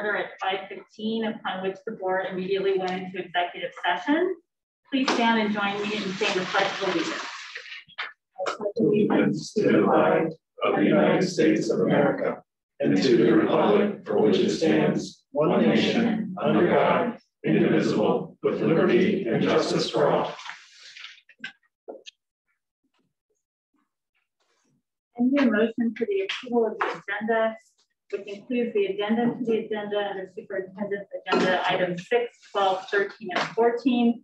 order at 5.15, upon which the board immediately went into executive session. Please stand and join me in saying the pledge of allegiance. Allegiance to the flag of the United States of America and to the republic for which it stands, one nation, under God, indivisible, with liberty and justice for all. I need a motion for the approval of the agenda, which includes the addendum to the agenda under superintendent's agenda items 6, 12, 13, and 14,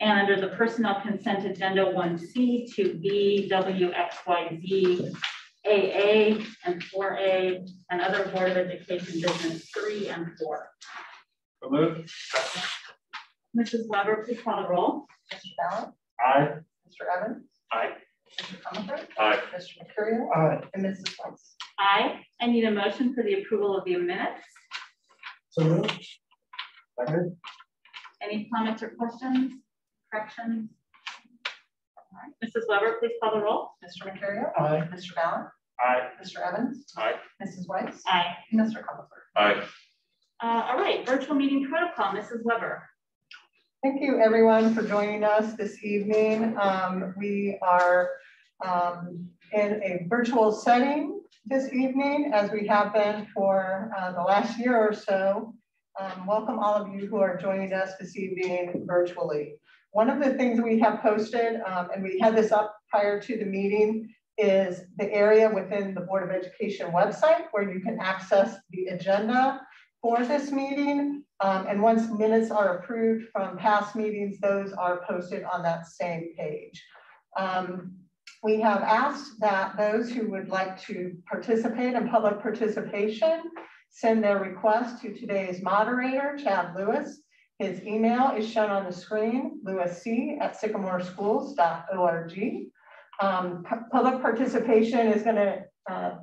and under the personnel consent agenda 1C, 2B, W, X, Y, Z, AA, and 4A, and other Board of Education business 3 and 4. Moved. Mrs. Weber, please call the roll. Mr. Ballard? Aye. Mr. Evans? Aye. Mr. Comer? Aye. Mr. Mercurio? Aye. And Mrs. Weiss? Aye. I need a motion for the approval of the minutes. So moved. Second. Any comments or questions, corrections? All right. Mrs. Weber, please call the roll. Mr. Mercurio? Aye. Mr. Ballard? Aye. Mr. Evans? Aye. Mrs. Weiss? Aye. And Mr. Comer? Aye. Uh, all right, virtual meeting protocol, Mrs. Weber. Thank you everyone for joining us this evening. Um, we are um, in a virtual setting this evening as we have been for uh, the last year or so. Um, welcome all of you who are joining us this evening virtually. One of the things we have posted, um, and we had this up prior to the meeting, is the area within the Board of Education website where you can access the agenda for this meeting. Um, and once minutes are approved from past meetings, those are posted on that same page. Um, we have asked that those who would like to participate in public participation send their request to today's moderator, Chad Lewis. His email is shown on the screen, lewisc at sycamoreschools.org. Um, public participation is going to uh,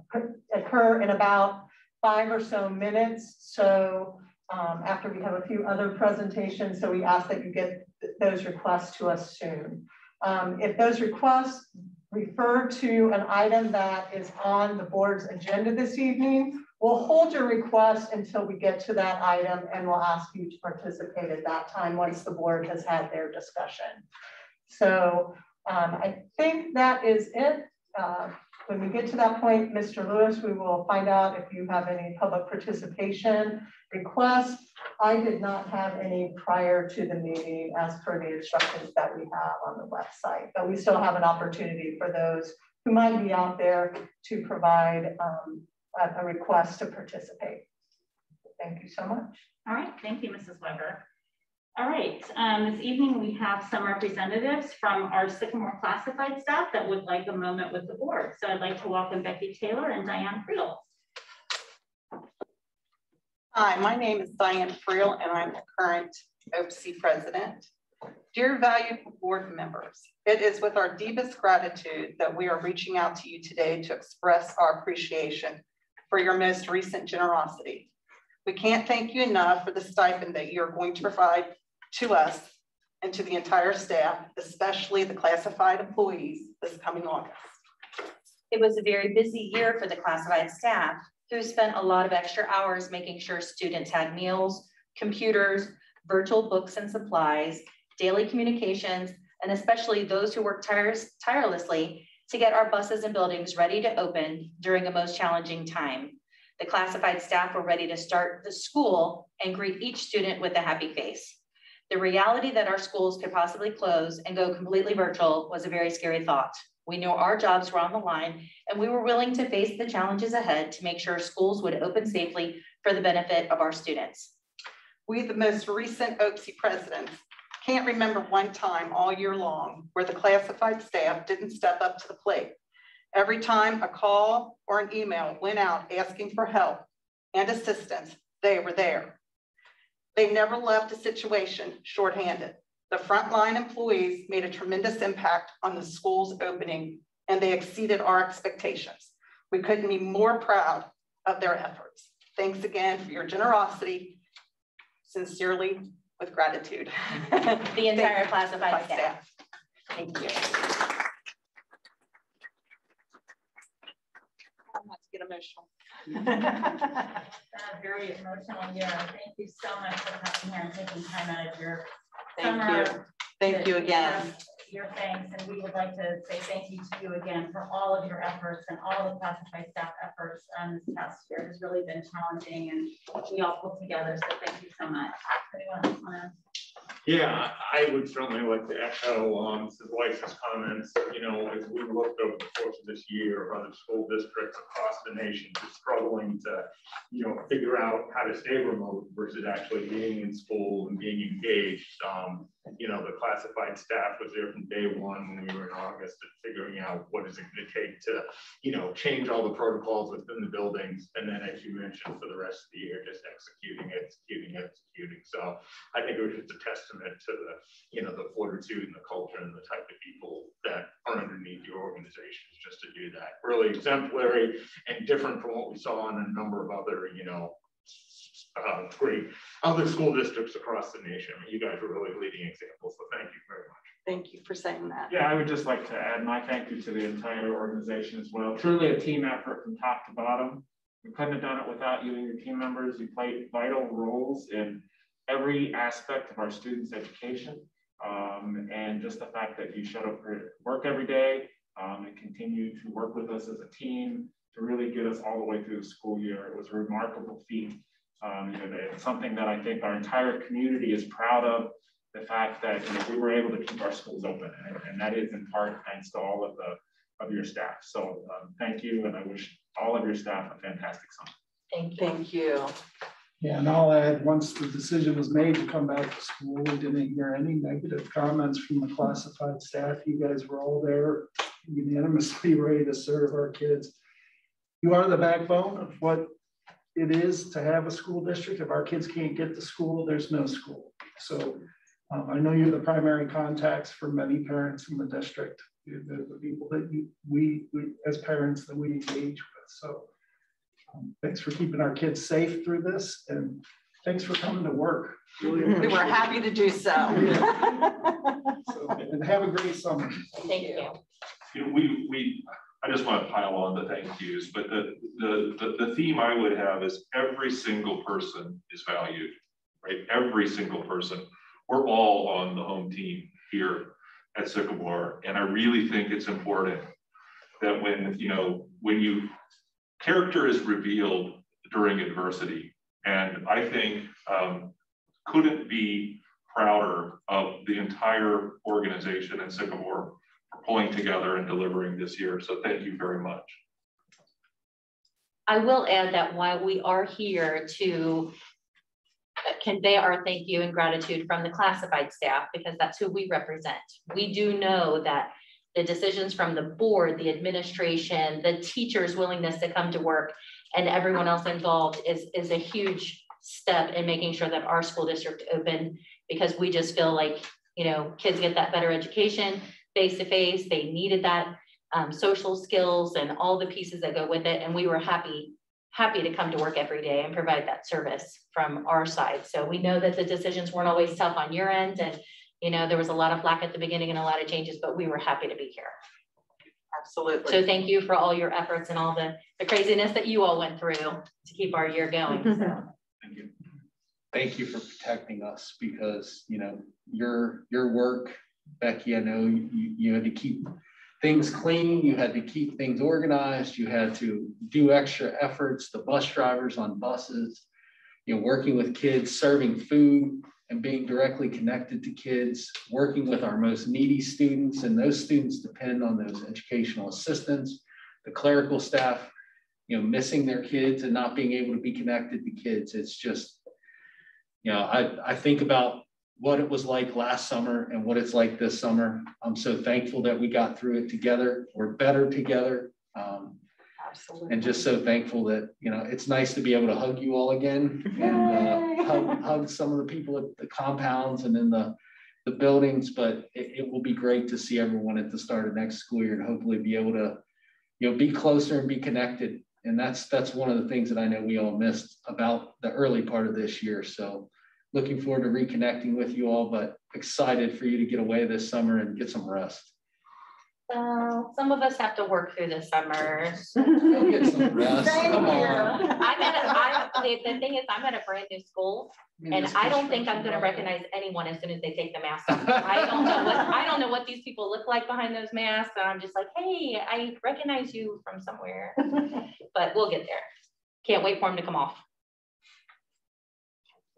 occur in about five or so minutes. So um, after we have a few other presentations, so we ask that you get th those requests to us soon. Um, if those requests refer to an item that is on the board's agenda this evening, we'll hold your request until we get to that item and we'll ask you to participate at that time once the board has had their discussion. So um, I think that is it. Uh, when we get to that point, Mr. Lewis, we will find out if you have any public participation requests. I did not have any prior to the meeting as per the instructions that we have on the website, but we still have an opportunity for those who might be out there to provide um, a, a request to participate. Thank you so much. All right, thank you, Mrs. Weber. All right, um, this evening we have some representatives from our Sycamore classified staff that would like a moment with the board. So I'd like to welcome Becky Taylor and Diane Friel. Hi, my name is Diane Friel and I'm the current OAPSE president. Dear valued board members, it is with our deepest gratitude that we are reaching out to you today to express our appreciation for your most recent generosity. We can't thank you enough for the stipend that you're going to provide to us and to the entire staff, especially the classified employees this coming August. It was a very busy year for the classified staff who spent a lot of extra hours making sure students had meals, computers, virtual books and supplies, daily communications, and especially those who worked tirelessly to get our buses and buildings ready to open during a most challenging time. The classified staff were ready to start the school and greet each student with a happy face. The reality that our schools could possibly close and go completely virtual was a very scary thought. We knew our jobs were on the line and we were willing to face the challenges ahead to make sure schools would open safely for the benefit of our students. We, the most recent OAPSE presidents, can't remember one time all year long where the classified staff didn't step up to the plate. Every time a call or an email went out asking for help and assistance, they were there. They never left a situation shorthanded. The frontline employees made a tremendous impact on the school's opening and they exceeded our expectations. We couldn't be more proud of their efforts. Thanks again for your generosity. Sincerely, with gratitude. the entire classified staff. staff. Thank you. I'm not to get emotional. It's been a very emotional year. Thank you so much for coming here and taking time out of your Thank summer. you. Thank you again. Your thanks, and we would like to say thank you to you again for all of your efforts and all the classified staff efforts um, this past year. has really been challenging and we all pulled together, so thank you so much. Anyone else wanna? Yeah, I would certainly like to echo um, Mrs. Weiss's comments, you know, as we looked over the course of this year, other school districts across the nation just struggling to, you know, figure out how to stay remote versus actually being in school and being engaged. Um, you know, the classified staff was there from day one when we were in August and figuring out what is it gonna take to, you know, change all the protocols within the buildings. And then as you mentioned, for the rest of the year, just executing, executing, executing. So I think it was just a testament to the, you know, the fortitude and the culture and the type of people that are underneath your organizations just to do that. Really exemplary and different from what we saw in a number of other, you know, uh, great other school districts across the nation. I mean, you guys are really leading examples, so thank you very much. Thank you for saying that. Yeah, I would just like to add my thank you to the entire organization as well. Truly a team effort from top to bottom. We couldn't have done it without you and your team members. You played vital roles in every aspect of our students' education. Um, and just the fact that you showed up for work every day um, and continue to work with us as a team to really get us all the way through the school year. It was a remarkable feat. Um, you know, it's something that I think our entire community is proud of. The fact that you know, we were able to keep our schools open, and, and that is in part thanks to all of the of your staff. So um, thank you, and I wish all of your staff a fantastic summer. Thank you. Thank you. Yeah, and I'll add, once the decision was made to come back to school, we didn't hear any negative comments from the classified staff. You guys were all there unanimously ready to serve our kids. You are the backbone of what it is to have a school district. If our kids can't get to school, there's no school. So um, I know you're the primary contacts for many parents in the district, the, the, the people that you, we, we, as parents that we engage with. So um, thanks for keeping our kids safe through this and thanks for coming to work. Really We appreciate were it. happy to do so. So, And have a great summer. Thank you. You know, we, we, I just want to pile on the thank yous, but the, the, the, the theme I would have is every single person is valued, right? Every single person. We're all on the home team here at Sycamore. And I really think it's important that when, you know, when you, character is revealed during adversity. And I think um, couldn't be prouder of the entire organization at Sycamore for pulling together and delivering this year. So thank you very much. I will add that while we are here to convey our thank you and gratitude from the classified staff, because that's who we represent. We do know that the decisions from the board, the administration, the teachers' willingness to come to work, and everyone else involved is, is a huge step in making sure that our school district open, because we just feel like, you know, kids get that better education face to face. They needed that um, social skills and all the pieces that go with it. And we were happy, happy to come to work every day and provide that service from our side. So we know that the decisions weren't always tough on your end. And, you know, there was a lot of flack at the beginning and a lot of changes, but we were happy to be here. Absolutely. So thank you for all your efforts and all the, the craziness that you all went through to keep our year going. So Thank you. thank you for protecting us because, you know, your, your work, Becky, I know you, you had to keep things clean, you had to keep things organized, you had to do extra efforts, the bus drivers on buses, you know, working with kids, serving food and being directly connected to kids, working with our most needy students, and those students depend on those educational assistants, the clerical staff, you know, missing their kids and not being able to be connected to kids. It's just, you know, I, I think about what it was like last summer and what it's like this summer. I'm so thankful that we got through it together. We're better together. Um, Absolutely. and just so thankful that, you know, it's nice to be able to hug you all again and uh, hug, hug some of the people at the compounds and in the, the buildings, but it, it will be great to see everyone at the start of next school year and hopefully be able to, you know, be closer and be connected. And that's, that's one of the things that I know we all missed about the early part of this year. So looking forward to reconnecting with you all, but excited for you to get away this summer and get some rest. Well, some of us have to work through the summer. Go get some rest. Thank Come you. on. I'm at a, I'm, the, the thing is, I'm at a brand new school and I don't think I'm gonna recognize anyone as soon as they take the mask off. I don't know what, I don't know what these people look like behind those masks. And I'm just like, hey, I recognize you from somewhere. But we'll get there. Can't wait for them to come off.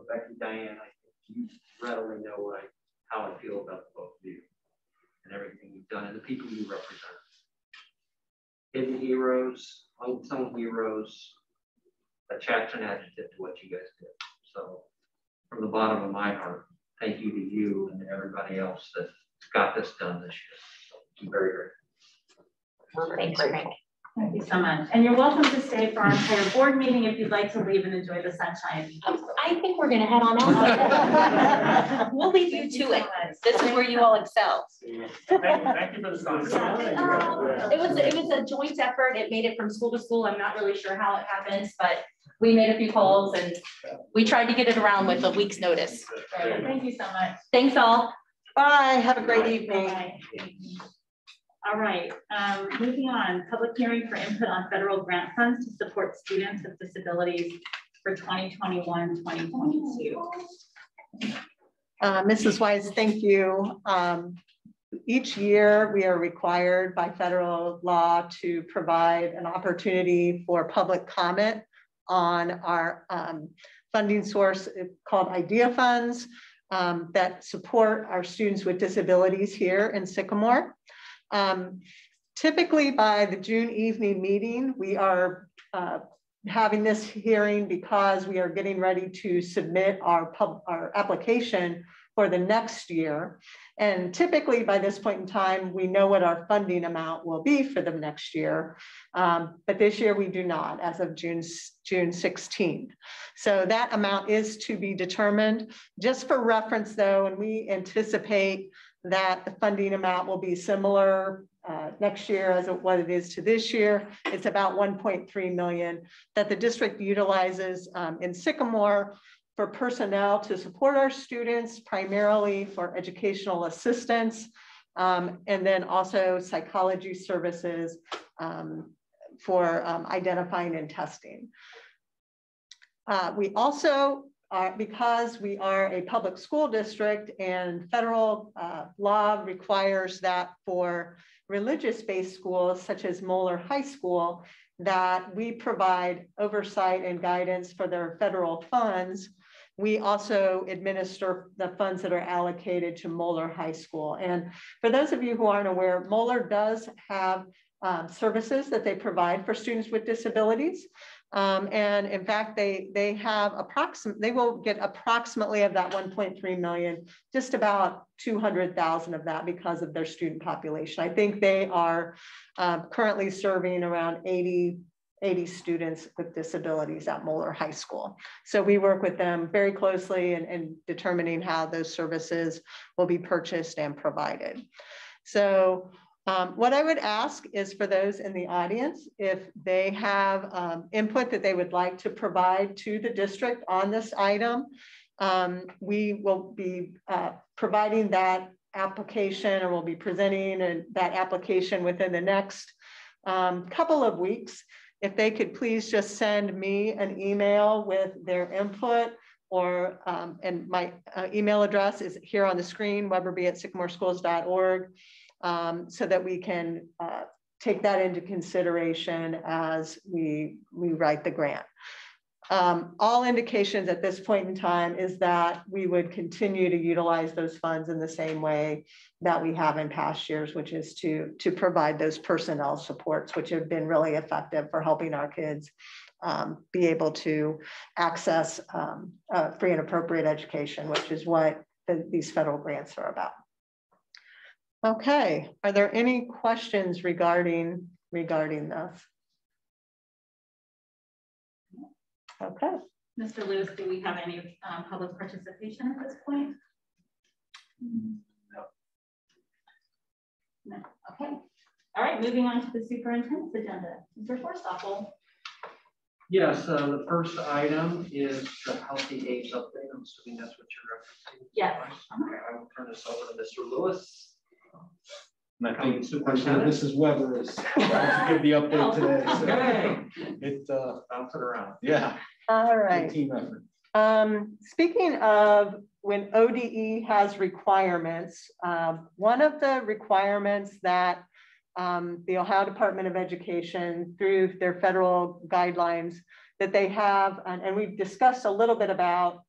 Becky, Diane, I think you readily know what I, how I feel about both of you and everything you've done and the people you represent. Hidden heroes, unsung heroes, a Jackson adjective to what you guys did. So from the bottom of my heart, thank you to you and everybody else that got this done this year. I'm very grateful. Thanks, Frank. Thank you so much. And you're welcome to stay for our entire board meeting if you'd like to leave and enjoy the sunshine. I think we're gonna head on out. We'll leave you to it. This is where you all excel. Thank you, thank you for the It was, it was a joint effort. It made it from school to school. I'm not really sure how it happens, but we made a few calls and we tried to get it around with a week's notice. Thank you so much. Thanks all. Bye, have a great evening. Bye. All right, um, moving on, public hearing for input on federal grant funds to support students with disabilities for 2021, 2022. Uh, Mrs. Wise, thank you. Um, each year, we are required by federal law to provide an opportunity for public comment on our um, funding source called IDEA funds um, that support our students with disabilities here in Sycamore. Um, typically by the June evening meeting, we are uh, having this hearing because we are getting ready to submit our our application for the next year. And typically by this point in time, we know what our funding amount will be for the next year. Um, but this year we do not as of June, June 16th. So that amount is to be determined. Just for reference though, and we anticipate that the funding amount will be similar uh, next year as what it is to this year. It's about 1.3 million that the district utilizes um, in Sycamore for personnel to support our students, primarily for educational assistance, um, and then also psychology services um, for um, identifying and testing. Uh, we also uh, because we are a public school district and federal uh, law requires that for religious-based schools such as Moeller High School, that we provide oversight and guidance for their federal funds. We also administer the funds that are allocated to Moeller High School. And for those of you who aren't aware, Moeller does have um, services that they provide for students with disabilities. Um, and in fact, they they have approximate they will get approximately of that 1.3 million, just about 200,000 of that because of their student population. I think they are uh, currently serving around 80 80 students with disabilities at Moeller High School. So we work with them very closely in, in determining how those services will be purchased and provided. So um, what I would ask is for those in the audience, if they have um, input that they would like to provide to the district on this item, um, we will be uh, providing that application or we'll be presenting a, that application within the next um, couple of weeks. If they could please just send me an email with their input or, um, and my uh, email address is here on the screen, weberby at sycamoreschools.org um, so that we can uh, take that into consideration as we, we write the grant. Um, all indications at this point in time is that we would continue to utilize those funds in the same way that we have in past years, which is to, to provide those personnel supports, which have been really effective for helping our kids um, be able to access um, free and appropriate education, which is what the, these federal grants are about. Okay, are there any questions regarding regarding this? Okay. Mr. Lewis, do we have any um, public participation at this point? No. No. Okay. All right, moving on to the superintendent's agenda. Mr. Forsthoefel. Yes, uh, the first item is the Healthy Aves update. I'm assuming that's what you're referencing. Yes. Okay, I will turn this over to Mr. Lewis. And I think superintendent? Mrs. Weber is about to give the update today. so Okay. It, uh, Bounce it around. yeah, All good team effort. Um, speaking of when ODE has requirements, um, one of the requirements that um, the Ohio Department of Education through their federal guidelines that they have, and, and we've discussed a little bit about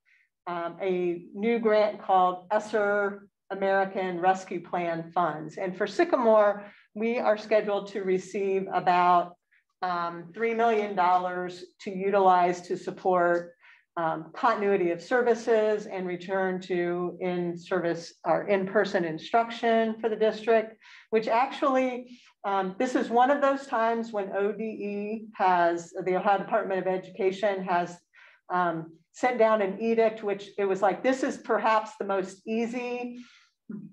um, a new grant called ESSER American Rescue Plan Funds. And for Sycamore, we are scheduled to receive about um, $3 million to utilize to support um, continuity of services and return to in-service or in-person instruction for the district, which actually, um, this is one of those times when ODE has, the Ohio Department of Education has um, sent down an edict, which it was like, this is perhaps the most easy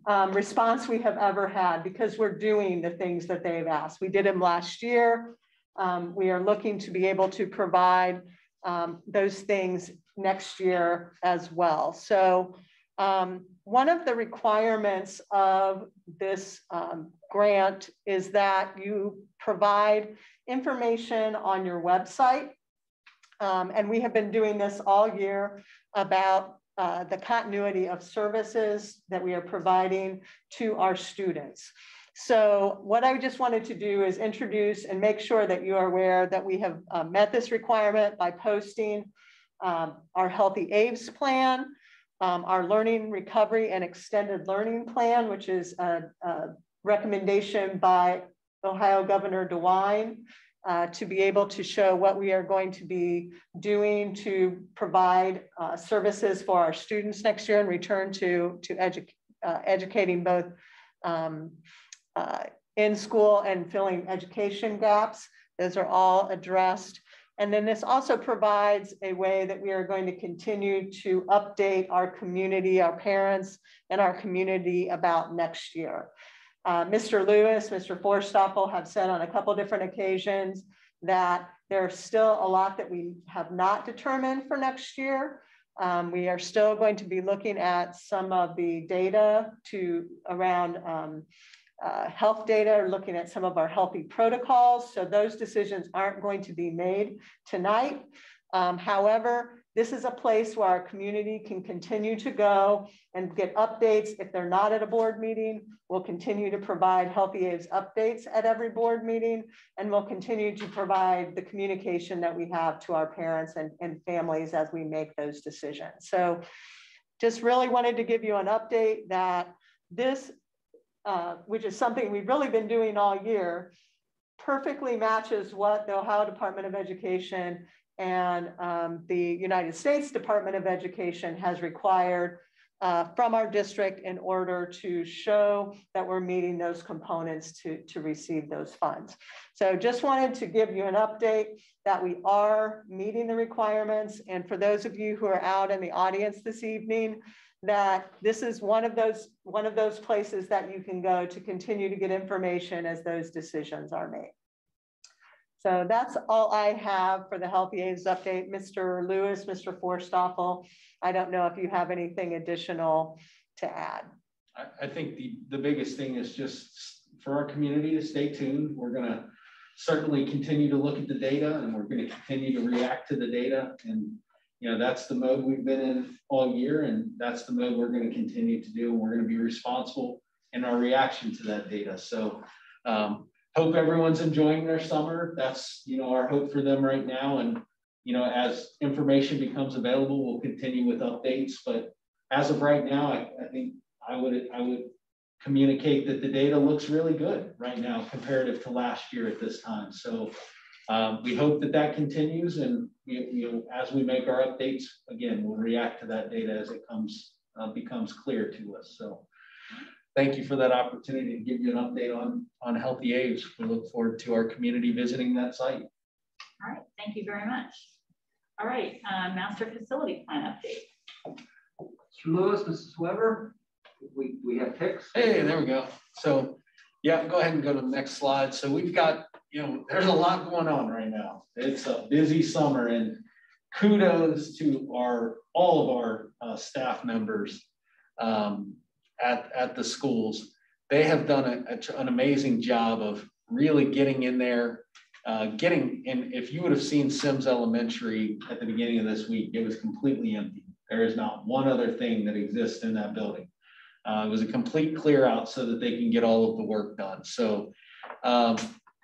um, response we have ever had because we're doing the things that they've asked. We did them last year. Um, we are looking to be able to provide um, those things next year as well. So um, one of the requirements of this um, grant is that you provide information on your website. Um, and we have been doing this all year about uh, the continuity of services that we are providing to our students. So what I just wanted to do is introduce and make sure that you are aware that we have uh, met this requirement by posting um, our Healthy Aves plan, um, our Learning Recovery and Extended Learning Plan, which is a, a recommendation by Ohio Governor DeWine uh, to be able to show what we are going to be doing to provide uh, services for our students next year and return to, to edu uh, educating both um, uh, in school and filling education gaps. Those are all addressed. And then this also provides a way that we are going to continue to update our community, our parents and our community about next year. Uh, Mr. Lewis, Mr. Forsthoefel have said on a couple different occasions that there's still a lot that we have not determined for next year. Um, we are still going to be looking at some of the data to around um, uh, health data, looking at some of our healthy protocols. So those decisions aren't going to be made tonight. Um, however, this is a place where our community can continue to go and get updates. If they're not at a board meeting, we'll continue to provide Healthy Aves updates at every board meeting, and we'll continue to provide the communication that we have to our parents and, and families as we make those decisions. So just really wanted to give you an update that this, uh, which is something we've really been doing all year, perfectly matches what the Ohio Department of Education and um, the United States Department of Education has required uh, from our district in order to show that we're meeting those components to, to receive those funds. So just wanted to give you an update that we are meeting the requirements. And for those of you who are out in the audience this evening, that this is one of those one of those places that you can go to continue to get information as those decisions are made. So that's all I have for the Healthy Aves update. Mr. Lewis, Mr. Forsthoefel, I don't know if you have anything additional to add. I, I think the, the biggest thing is just for our community to stay tuned. We're gonna certainly continue to look at the data and we're gonna continue to react to the data. And, you know, that's the mode we've been in all year and that's the mode we're gonna continue to do. And we're gonna be responsible in our reaction to that data. So um, hope everyone's enjoying their summer. That's, you know, our hope for them right now. And, you know, as information becomes available, we'll continue with updates. But as of right now, I, I think I would, I would communicate that the data looks really good right now comparative to last year at this time. So um, we hope that that continues and you know, as we make our updates, again, we'll react to that data as it comes, uh, becomes clear to us. So thank you for that opportunity to give you an update on, on Healthy Aves. We look forward to our community visiting that site. All right, thank you very much. All right, uh, master facility plan update. Mr. Lewis, Mrs. Weber, we, we have picks. Hey, there we go. So, yeah, go ahead and go to the next slide. So we've got, you know, there's a lot going on right now. It's a busy summer and kudos to our, all of our uh, staff members um, at, at the schools. they have done a, a, an amazing job of really getting in there, uh, getting, and if you would have seen Symmes Elementary at the beginning of this week, it was completely empty. There is not one other thing that exists in that building. Uh, it was a complete clear out so that they can get all of the work done. So, um,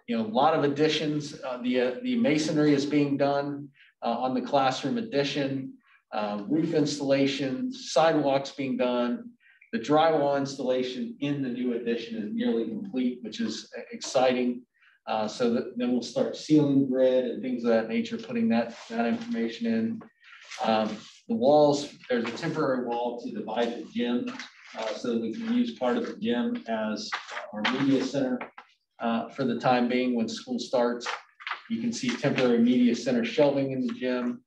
you know, a lot of additions. Uh, the, uh, the masonry is being done uh, on the classroom addition, uh, roof installation, sidewalks being done. The drywall installation in the new addition is nearly complete, which is exciting. Uh, so that, then we'll start ceiling grid and things of that nature, putting that, that information in. Um, the walls, there's a temporary wall to divide the gym uh, so that we can use part of the gym as our media center uh, for the time being when school starts. You can see temporary media center shelving in the gym.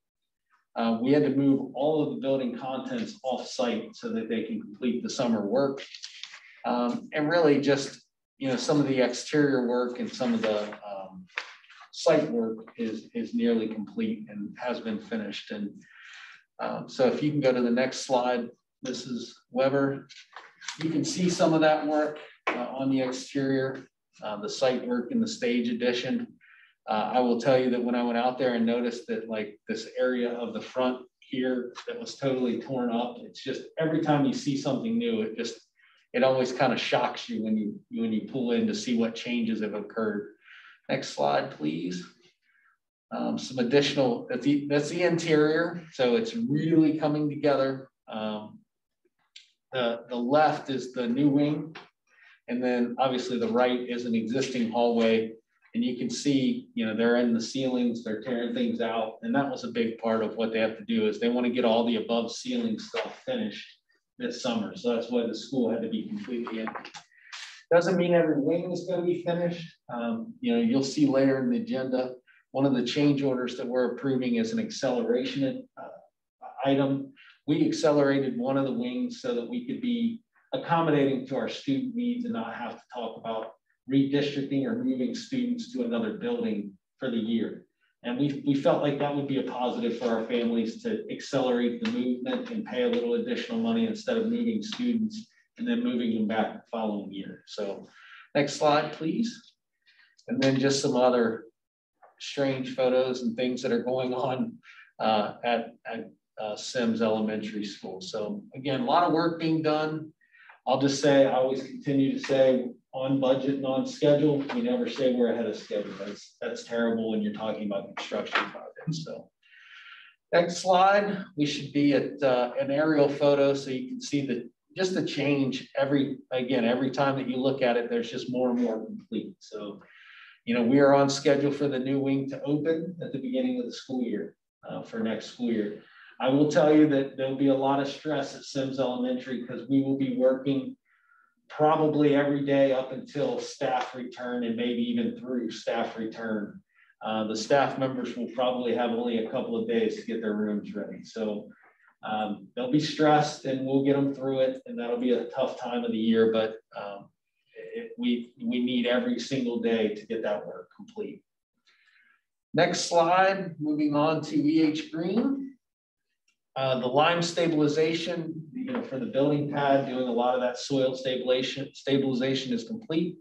Uh, we had to move all of the building contents off site so that they can complete the summer work. Um, and really just, you know, some of the exterior work and some of the um, site work is, is nearly complete and has been finished. And um, so if you can go to the next slide, Mrs. Weber, you can see some of that work uh, on the exterior, uh, the site work in the stage addition. Uh, I will tell you that when I went out there and noticed that like this area of the front here that was totally torn up, it's just every time you see something new, it just, it always kind of shocks you when you, when you pull in to see what changes have occurred. Next slide, please. Um, some additional, that's the, that's the interior. So it's really coming together. Um, the, the left is the new wing. And then obviously the right is an existing hallway. And you can see, you know, they're in the ceilings, they're tearing things out. And that was a big part of what they have to do is they want to get all the above ceiling stuff finished this summer. So that's why the school had to be completely empty. Doesn't mean every wing is going to be finished. Um, you know, you'll see later in the agenda, one of the change orders that we're approving is an acceleration uh, item. We accelerated one of the wings so that we could be accommodating to our student needs and not have to talk about redistricting or moving students to another building for the year. And we, we felt like that would be a positive for our families to accelerate the movement and pay a little additional money instead of moving students and then moving them back the following year. So next slide, please. And then just some other strange photos and things that are going on uh, at, at uh, Symmes Elementary School. So again, a lot of work being done. I'll just say, I always continue to say on budget and on schedule. We never say we're ahead of schedule. That's, that's terrible when you're talking about construction projects. So next slide, we should be at uh, an aerial photo so you can see the just the change every, again, every time that you look at it, there's just more and more complete. So you know, we are on schedule for the new wing to open at the beginning of the school year uh, for next school year. I will tell you that there'll be a lot of stress at Symmes Elementary because we will be working probably every day up until staff return and maybe even through staff return. Uh, the staff members will probably have only a couple of days to get their rooms ready. So um, they'll be stressed and we'll get them through it. And that'll be a tough time of the year, but um, it, we, we need every single day to get that work complete. Next slide, moving on to EH Greene. Uh, the lime stabilization, you know, for the building pad, doing a lot of that soil stabilization, stabilization is complete.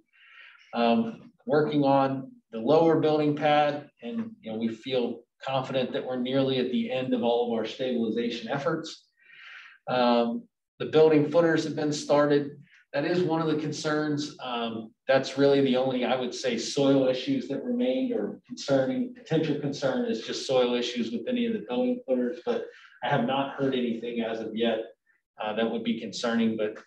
Um, working on the lower building pad, and you know, we feel confident that we're nearly at the end of all of our stabilization efforts. Um, the building footers have been started that is one of the concerns. Um, that's really the only, I would say, soil issues that remained or concerning, potential concern is just soil issues with any of the building footers, but I have not heard anything as of yet uh, that would be concerning, but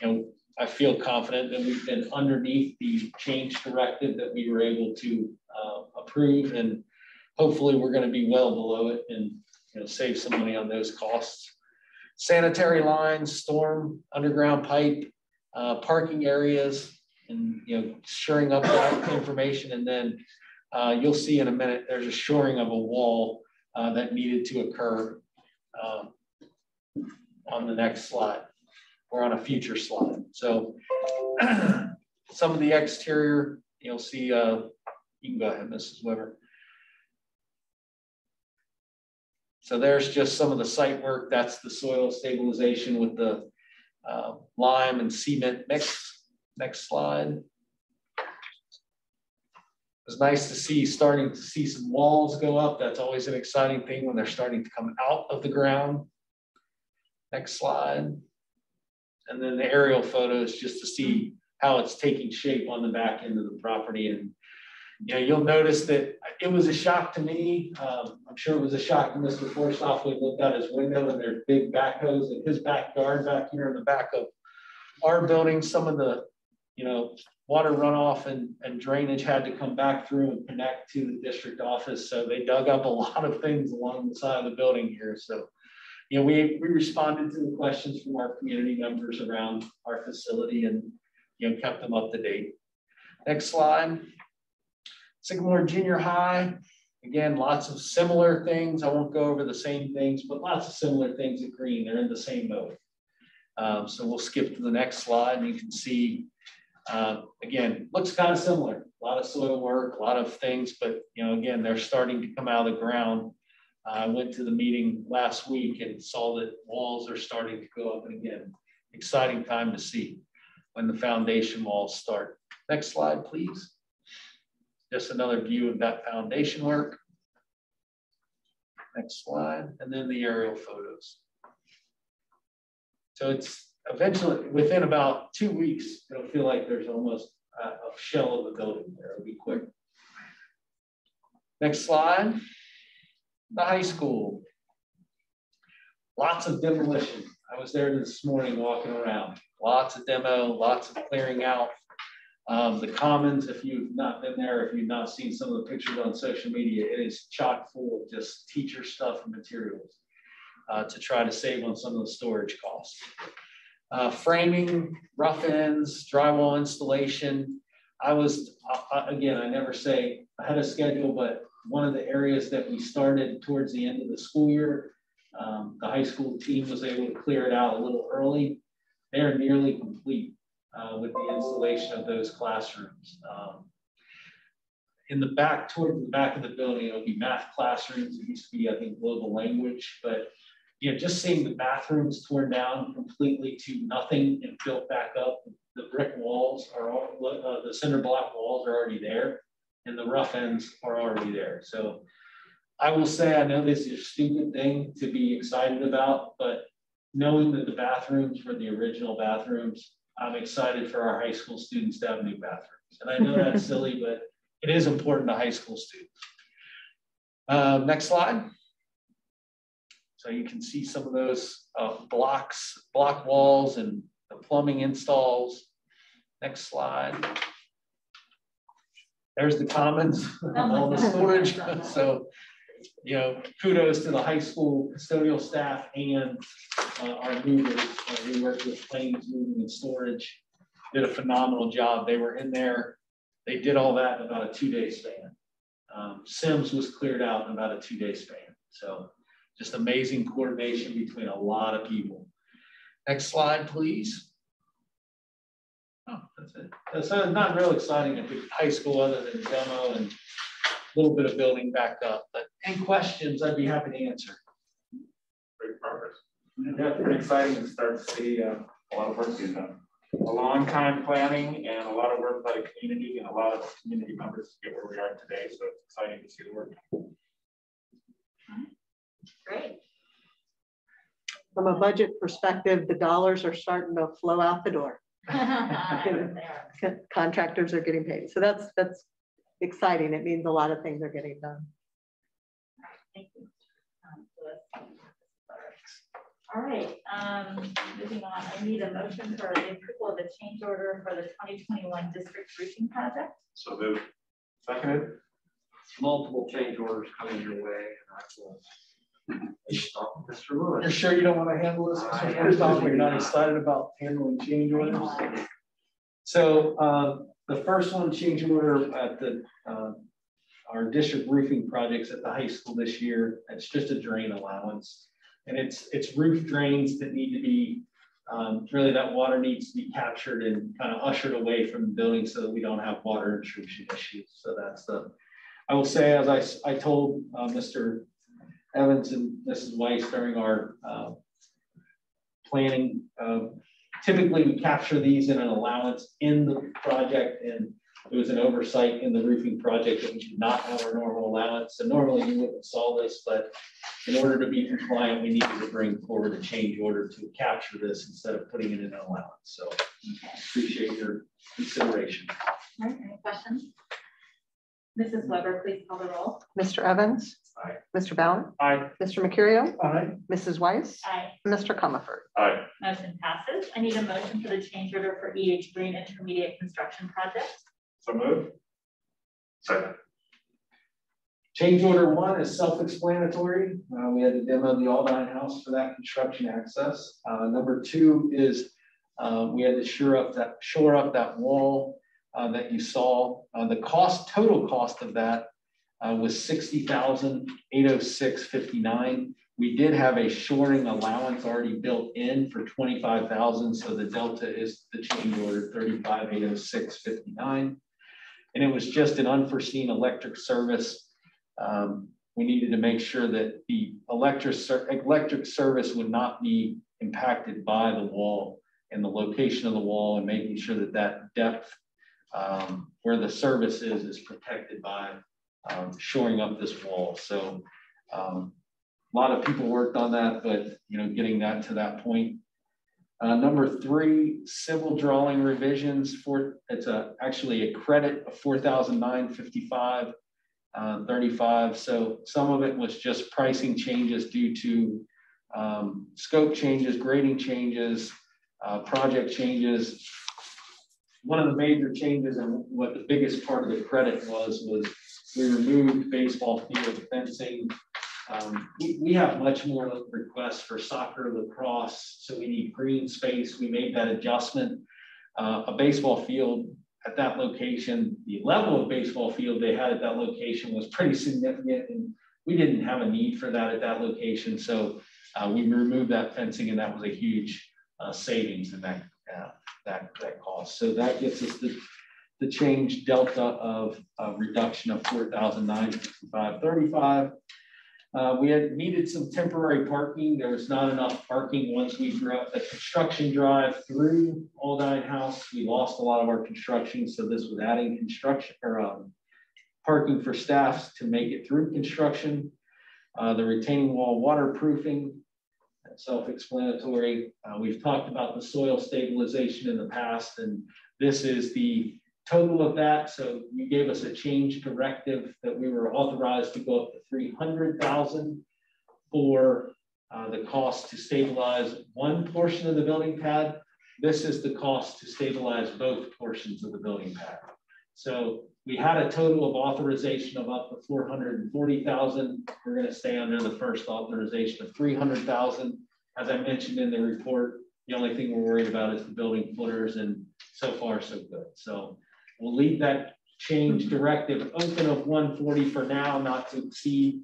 you know, I feel confident that we've been underneath the change directive that we were able to uh, approve and hopefully we're going to be well below it and you know, save some money on those costs. Sanitary lines, storm, underground pipe, uh, parking areas and you know shoring up that information and then uh, you'll see in a minute there's a shoring of a wall uh, that needed to occur um, on the next slide or on a future slide. So some of the exterior you'll see uh, you can go ahead Mrs. Weber. So there's just some of the site work. That's the soil stabilization with the uh, lime and cement mix. Next slide. It's nice to see starting to see some walls go up. That's always an exciting thing when they're starting to come out of the ground. Next slide. And then the aerial photos just to see how it's taking shape on the back end of the property. And you know, you'll notice that it was a shock to me. Um, I'm sure it was a shock to Mr. Forstoff he looked out his window and there's big backhoes in his backyard back here in the back of our building. Some of the, you know, water runoff and, and drainage had to come back through and connect to the district office. So they dug up a lot of things along the side of the building here. So, you know, we, we responded to the questions from our community members around our facility and, you know, kept them up to date. Next slide. Sycamore Junior High, again, lots of similar things. I won't go over the same things, but lots of similar things at Greene. They're in the same mode. Um, so we'll skip to the next slide and you can see uh, again, looks kind of similar. A lot of soil work, a lot of things, but you know, again, they're starting to come out of the ground. I went to the meeting last week and saw that walls are starting to go up. And again, exciting time to see when the foundation walls start. Next slide, please. Just another view of that foundation work. Next slide, and then the aerial photos. So it's eventually, within about two weeks, it'll feel like there's almost a, shell of a building there. It'll be quick. Next slide. The high school. Lots of demolition. I was there this morning walking around. Lots of demo, lots of clearing out. Um, the commons, if you've not been there, if you've not seen some of the pictures on social media, it is chock full of just teacher stuff and materials uh, to try to save on some of the storage costs. Uh, framing, rough ends, drywall installation. I was, uh, again, I never say ahead of schedule, but one of the areas that we started towards the end of the school year, um, the high school team was able to clear it out a little early. They're nearly complete uh, with the installation of those classrooms. Um, in the back, towards the back of the building, it'll be math classrooms. It used to be, I think, global language, but you know, just seeing the bathrooms torn down completely to nothing and built back up. The brick walls are, all, uh, the cinder block walls are already there and the rough ends are already there. So I will say, I know this is a stupid thing to be excited about, but knowing that the bathrooms were the original bathrooms, I'm excited for our high school students to have new bathrooms. And I know that's silly, but it is important to high school students. Uh, next slide. So you can see some of those uh, blocks, block walls and the plumbing installs. Next slide. There's the commons, all the storage. So, you know, kudos to the high school custodial staff and uh, our movers. Uh, we worked with Planes moving and storage, did a phenomenal job. They were in there. They did all that in about a two day span. Um, Symmes was cleared out in about a two day span. So just amazing coordination between a lot of people. Next slide, please. Oh, that's it. That's not real exciting at the high school other than demo and a little bit of building back up. But any questions, I'd be happy to answer. Great progress. Yeah, pretty exciting to start to see uh, a lot of work being done. A long time planning and a lot of work by the community and a lot of community members to get where we are today. So it's exciting to see the work. Great. From a budget perspective, the dollars are starting to flow out the door. Contractors are getting paid. So that's that's exciting. It means a lot of things are getting done. Thank you. All right, um, moving on, I need a motion for the approval of the change order for the 2021 district roofing project. So move. Seconded. Multiple change orders coming your way. And I will Mr. Lewis. You're sure you don't want to handle this? Off, you're not excited about handling change orders? So uh, the first one, change order at the uh, our district roofing projects at the high school this year. It's just a drain allowance, and it's it's roof drains that need to be um, really that water needs to be captured and kind of ushered away from the building so that we don't have water intrusion issues. So that's the. I will say, as I I told uh, Mr. Evans and Mrs. Weiss during our uh, planning uh, typically we capture these in an allowance in the project and it was an oversight in the roofing project that we did not have our normal allowance. So normally you wouldn't saw this, but in order to be compliant, we needed to bring forward a change order to capture this instead of putting it in an allowance. So appreciate your consideration. All right, any questions? Mrs. Weber, please call the roll. Mr. Evans? Aye. Mr. Ballard? Aye. Mr. Mercurio? Aye. Mrs. Weiss? Aye. Mr. Comerford? Aye. Motion passes. I need a motion for the change order for EH Greene Intermediate Construction Project. So move. Second. Change order one is self-explanatory. Uh, we had to demo the Aldine House for that construction access. Uh, number two is uh, we had to shore up that shore up that wall uh, that you saw. Uh, the cost, total cost of that uh, was sixty thousand eight hundred six fifty nine. We did have a shoring allowance already built in for twenty-five thousand, so the delta is the change order thirty-five eight hundred six fifty nine. And it was just an unforeseen electric service um, we needed to make sure that the electric, electric service would not be impacted by the wall and the location of the wall and making sure that that depth um, where the service is is protected by um, shoring up this wall. So um, a lot of people worked on that, but you know, getting that to that point. Uh, number three, civil drawing revisions for it's a actually a credit of 4,955 uh, 35. So some of it was just pricing changes due to um, scope changes, grading changes, uh, project changes. One of the major changes and what the biggest part of the credit was, was we removed baseball field fencing. Um, we, we have much more requests for soccer, lacrosse, so we need green space. We made that adjustment. Uh, a baseball field at that location, the level of baseball field they had at that location was pretty significant and we didn't have a need for that at that location. So uh, we removed that fencing and that was a huge uh, savings in that, uh, that, that cost. So that gets us the, the change delta of a reduction of 4,955.35. Uh, we had needed some temporary parking. There was not enough parking once we drew up the construction drive through Aldine House. We lost a lot of our construction, so this was adding construction or um, parking for staffs to make it through construction. Uh, the retaining wall waterproofing, self-explanatory. Uh, we've talked about the soil stabilization in the past, and this is the total of that. So you gave us a change directive that we were authorized to go up to 300,000 for uh, the cost to stabilize one portion of the building pad. This is the cost to stabilize both portions of the building pad. So we had a total of authorization of up to 440,000. We're going to stay under the first authorization of 300,000. As I mentioned in the report, the only thing we're worried about is the building footers and so far so good. So We'll leave that change directive open of 140 for now, not to exceed,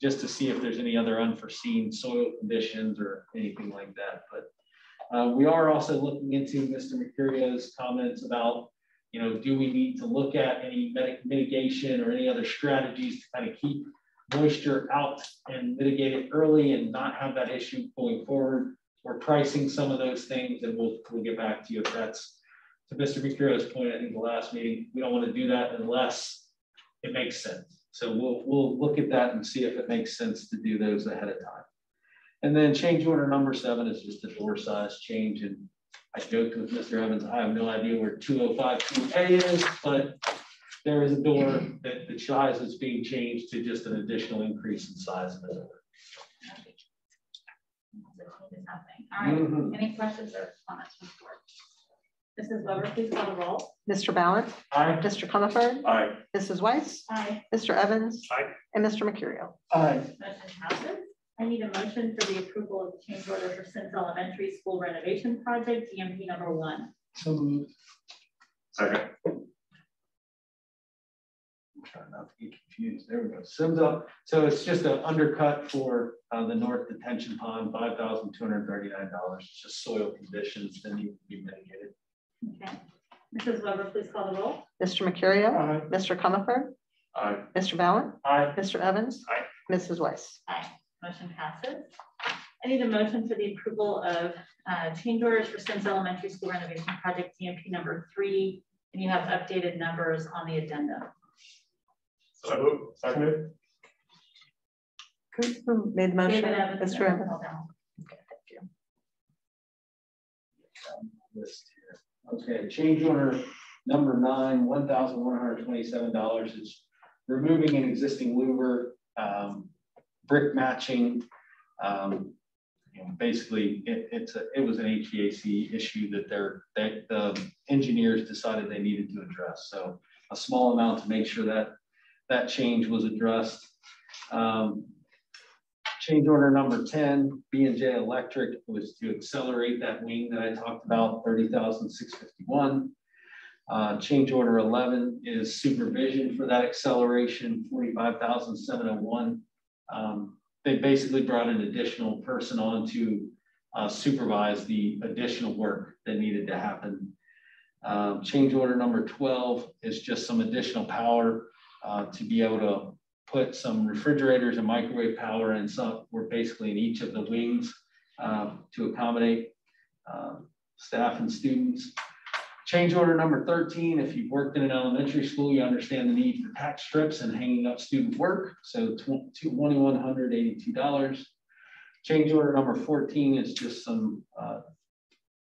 just to see if there's any other unforeseen soil conditions or anything like that. But uh, we are also looking into Mr. Mercurio's comments about, you know, do we need to look at any mitigation or any other strategies to kind of keep moisture out and mitigate it early and not have that issue going forward. We're pricing some of those things and we'll, we'll get back to you if that's to Mr. Mercurio's point, I think the last meeting, we don't want to do that unless it makes sense. So we'll, we'll look at that and see if it makes sense to do those ahead of time. And then change order number seven is just a door size change. And I joked with Mr. Evans, I have no idea where 205 a is, but there is a door that the size is being changed to just an additional increase in size of the door. All right, mm -hmm. any questions or comments from the board? Mrs. Weber, please call the roll. Mr. Ballant? Aye. Mr. Comerford? Aye. Mrs. Weiss? Aye. Mr. Evans? Aye. And Mr. Mercurio? Aye. Motion passes. I need a motion for the approval of the change order for Symmes Elementary School renovation project, GMP number one. So moved. Second. I'm trying not to get confused. There we go. Symmes up. So it's just an undercut for uh, the North Detention Pond, $5,239. It's just soil conditions that need to be mitigated. Okay. Mrs. Weber, please call the roll. Mr. Mercurio? Aye. Mr. Comerford? Aye. Mr. Ballant? Aye. Mr. Evans? Aye. Mrs. Weiss? Aye. Motion passes. I need a motion for the approval of uh, change orders for Symmes Elementary School renovation project GMP number three, and you have updated numbers on the addendum. So moved. Seconded. Who made the motion? David Evans. Mr. Evans. Okay, thank you. List here. Okay, change order number nine, one thousand one hundred twenty-seven dollars is removing an existing louver, um, brick matching. Um, you know, basically, it, it's a, it was an HVAC issue that they're that the engineers decided they needed to address. So a small amount to make sure that that change was addressed. Um, change order number 10, B&J Electric was to accelerate that wing that I talked about, 30,651. Uh, change order 11 is supervision for that acceleration, 45,701. Um, they basically brought an additional person on to uh, supervise the additional work that needed to happen. Um, change order number twelve is just some additional power uh, to be able to put some refrigerators and microwave power and some, we're basically in each of the wings um, to accommodate um, staff and students. Change order number 13, if you've worked in an elementary school, you understand the need for tack strips and hanging up student work. So $2,182. Change order number 14 is just some uh,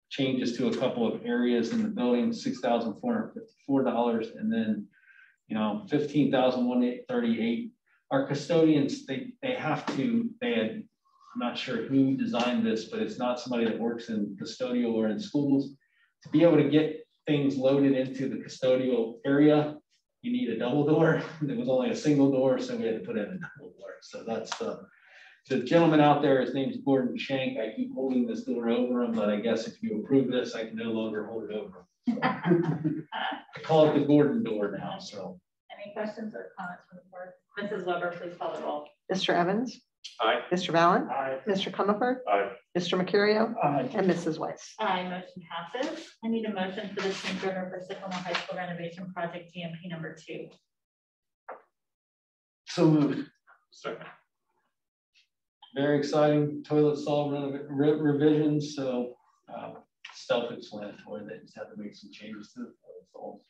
changes to a couple of areas in the building, $6,454. And then you know, fifteen thousand one eight thirty-eight. Our custodians, they they have to, they had, I'm not sure who designed this, but it's not somebody that works in custodial or in schools. To be able to get things loaded into the custodial area, you need a double door. There was only a single door, so we had to put in a double door. So that's the the gentleman out there, his name's Gordon Shank. I keep holding this door over him, but I guess if you approve this, I can no longer hold it over him. I call it the Gordon door now, so. Any questions or comments from the board? Mrs. Weber, please call the roll. Mr. Evans? Aye. Mr. Vallon? Aye. Mr. Comerford? Aye. Mr. Mercurio? Aye. And Mrs. Weiss? Aye, motion passes. I need a motion for the change order for Sycamore High School renovation project GMP number two. So moved. Second. Very exciting toilet stall renov- re- revisions, so uh, self-explanatory. They just have to make some changes to the toilet stalls.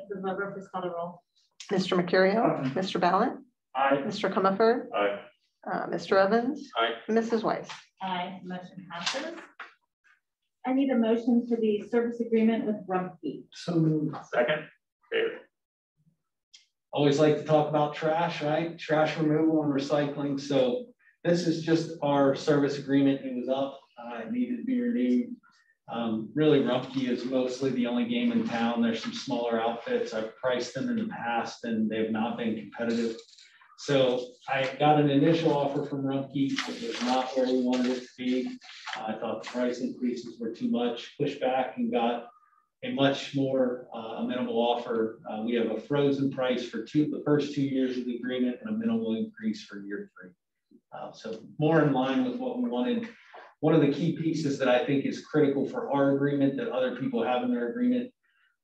Mrs. Weber, please call the roll. Mr. Mercurio? Mr. Vallon? Aye. Mr. Comerford? Aye. Uh, Mr. Evans? Aye. Mrs. Weiss? Aye, motion passes. I need a motion for the service agreement with Rumpke. So moved. Second. David. always like to talk about trash, right? Trash removal and recycling. So this is just our service agreement. It was up, uh, it needed to be renewed. Um, really, Rumpke is mostly the only game in town. There's some smaller outfits. I've priced them in the past and they've not been competitive. So I got an initial offer from Rumpke. It was not where we wanted it to be. I thought the price increases were too much, pushed back and got a much more uh, amenable offer. Uh, we have a frozen price for two, the first two years of the agreement and a minimal increase for year three. Uh, so more in line with what we wanted. One of the key pieces that I think is critical for our agreement that other people have in their agreement,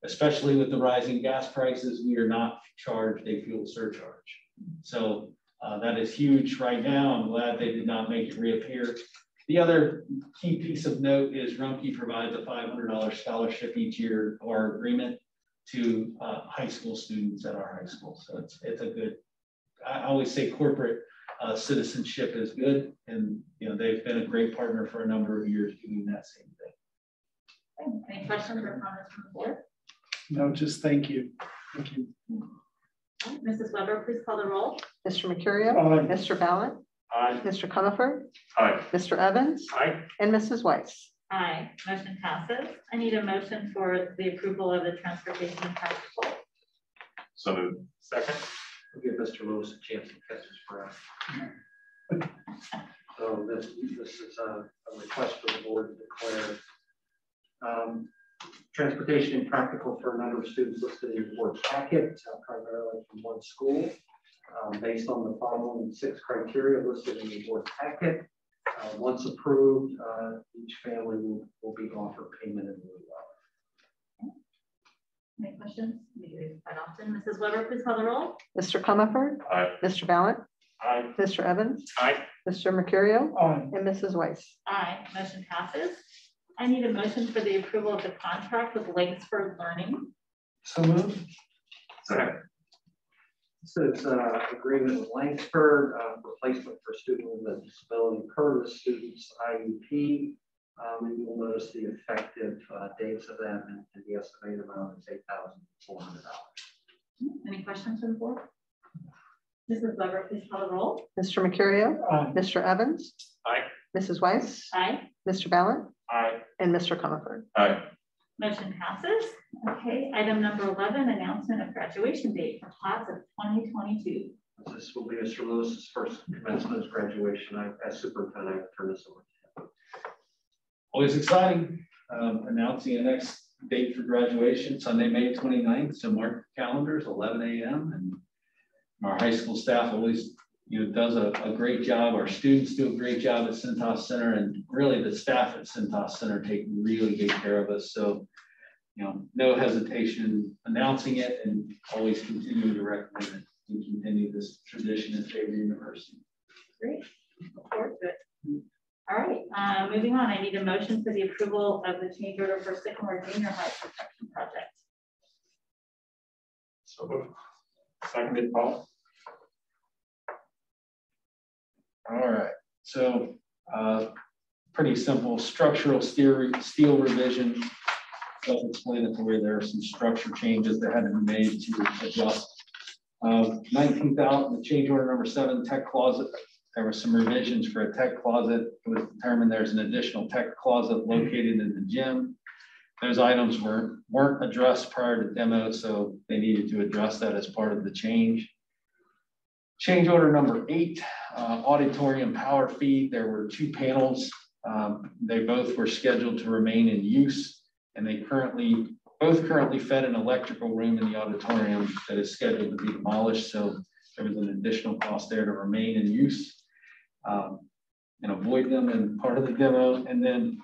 especially with the rising gas prices, we are not charged a fuel surcharge. So uh, that is huge right now. I'm glad they did not make it reappear. The other key piece of note is Rumpke provides a $500 scholarship each year of our agreement to uh, high school students at our high school. So it's, it's a good, I always say corporate uh, citizenship is good. And, you know, they've been a great partner for a number of years doing that same thing. Any questions or comments from the board? No, just thank you. Thank you. Mrs. Weber, please call the roll. Mr. Mercurio? Aye. Mr. Vallon? Aye. Mr. Comerford? Aye. Mr. Evans? Aye. And Mrs. Weiss? Aye, motion passes. I need a motion for the approval of the transportation practical. So moved. Second. We'll give Mr. Lewis a chance to catch his breath. So this, this is a, a request for the board to declare um, transportation impractical for a number of students listed in your board packet, uh, primarily from one school. Um, based on the following six criteria listed in the board packet. Uh, once approved, uh, each family will, will be offered payment in lieu of. Any questions? We do quite often. Mrs. Weber, please call the roll. Mr. Comerford? Aye. Mr. Ballant? Aye. Mr. Evans, Aye. Mr. Mercurio, Aye. and Mrs. Weiss. Aye, motion passes. I need a motion for the approval of the contract with Langsford Learning. So moved. Second. This is uh, agreement with Langsford, uh, replacement for student with a disability per the student's IEP. Um, and you'll notice the effective uh, dates of that and and the estimated amount is eight thousand four hundred dollars. Any questions from the board? Mrs. Weber, please call the roll. Mr. Mercurio, Aye. Mr. Evans. Aye. Mrs. Weiss, Aye, Mr. Ballard, Aye. and Mr. Comerford. Aye. motion passes. Okay, item number 11, announcement of graduation date for class of 2022. This will be Mr. Lewis's first commencement as graduation. I, as superintendent, I will turn this over to him. Always exciting, um, announcing the next date for graduation, Sunday, May 29th. so mark your calendars, eleven AM, and our high school staff always, you know, does a, a great job, our students do a great job at Cintas Center, and really the staff at Cintas Center take really good care of us, so, you know, no hesitation announcing it and always continue to recommend it and continue this tradition at Xavier University. Great, look forward to it. All right, uh, moving on, I need a motion for the approval of the change order for Sycamore Junior High construction project. So moved. Seconded, Paul. All right, so uh, pretty simple structural steel, steel revision. Self-explanatory, there are some structure changes that had to be made to adjust. Uh, thousand, the change order number seven, tech closet. There were some revisions for a tech closet. It was determined there's an additional tech closet located in the gym. Those items were, weren't addressed prior to demo, so they needed to address that as part of the change. Change order number eight, uh, auditorium power feed. There were two panels. Um, they both were scheduled to remain in use and they currently, both currently fed an electrical room in the auditorium that is scheduled to be demolished. So there was an additional cost there to remain in use um, and avoid them in part of the demo. And then,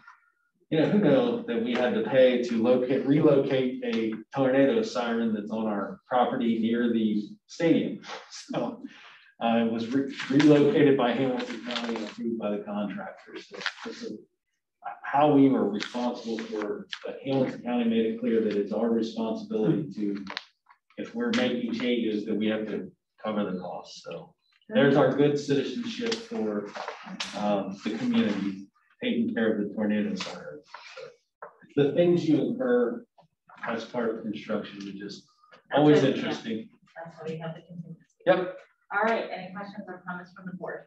you know, who knows that we had to pay to locate, relocate a tornado siren that's on our property near the stadium. So uh, it was re- relocated by Hamilton County and approved by the contractors. So this is how we were responsible for, but Hamilton County made it clear that it's our responsibility to, if we're making changes, that we have to cover the cost. So there's our good citizenship for um, the community, taking care of the tornado siren. The things you incur as part of construction are just always interesting. That's why we have the contingency. Yep. All right, any questions or comments from the board?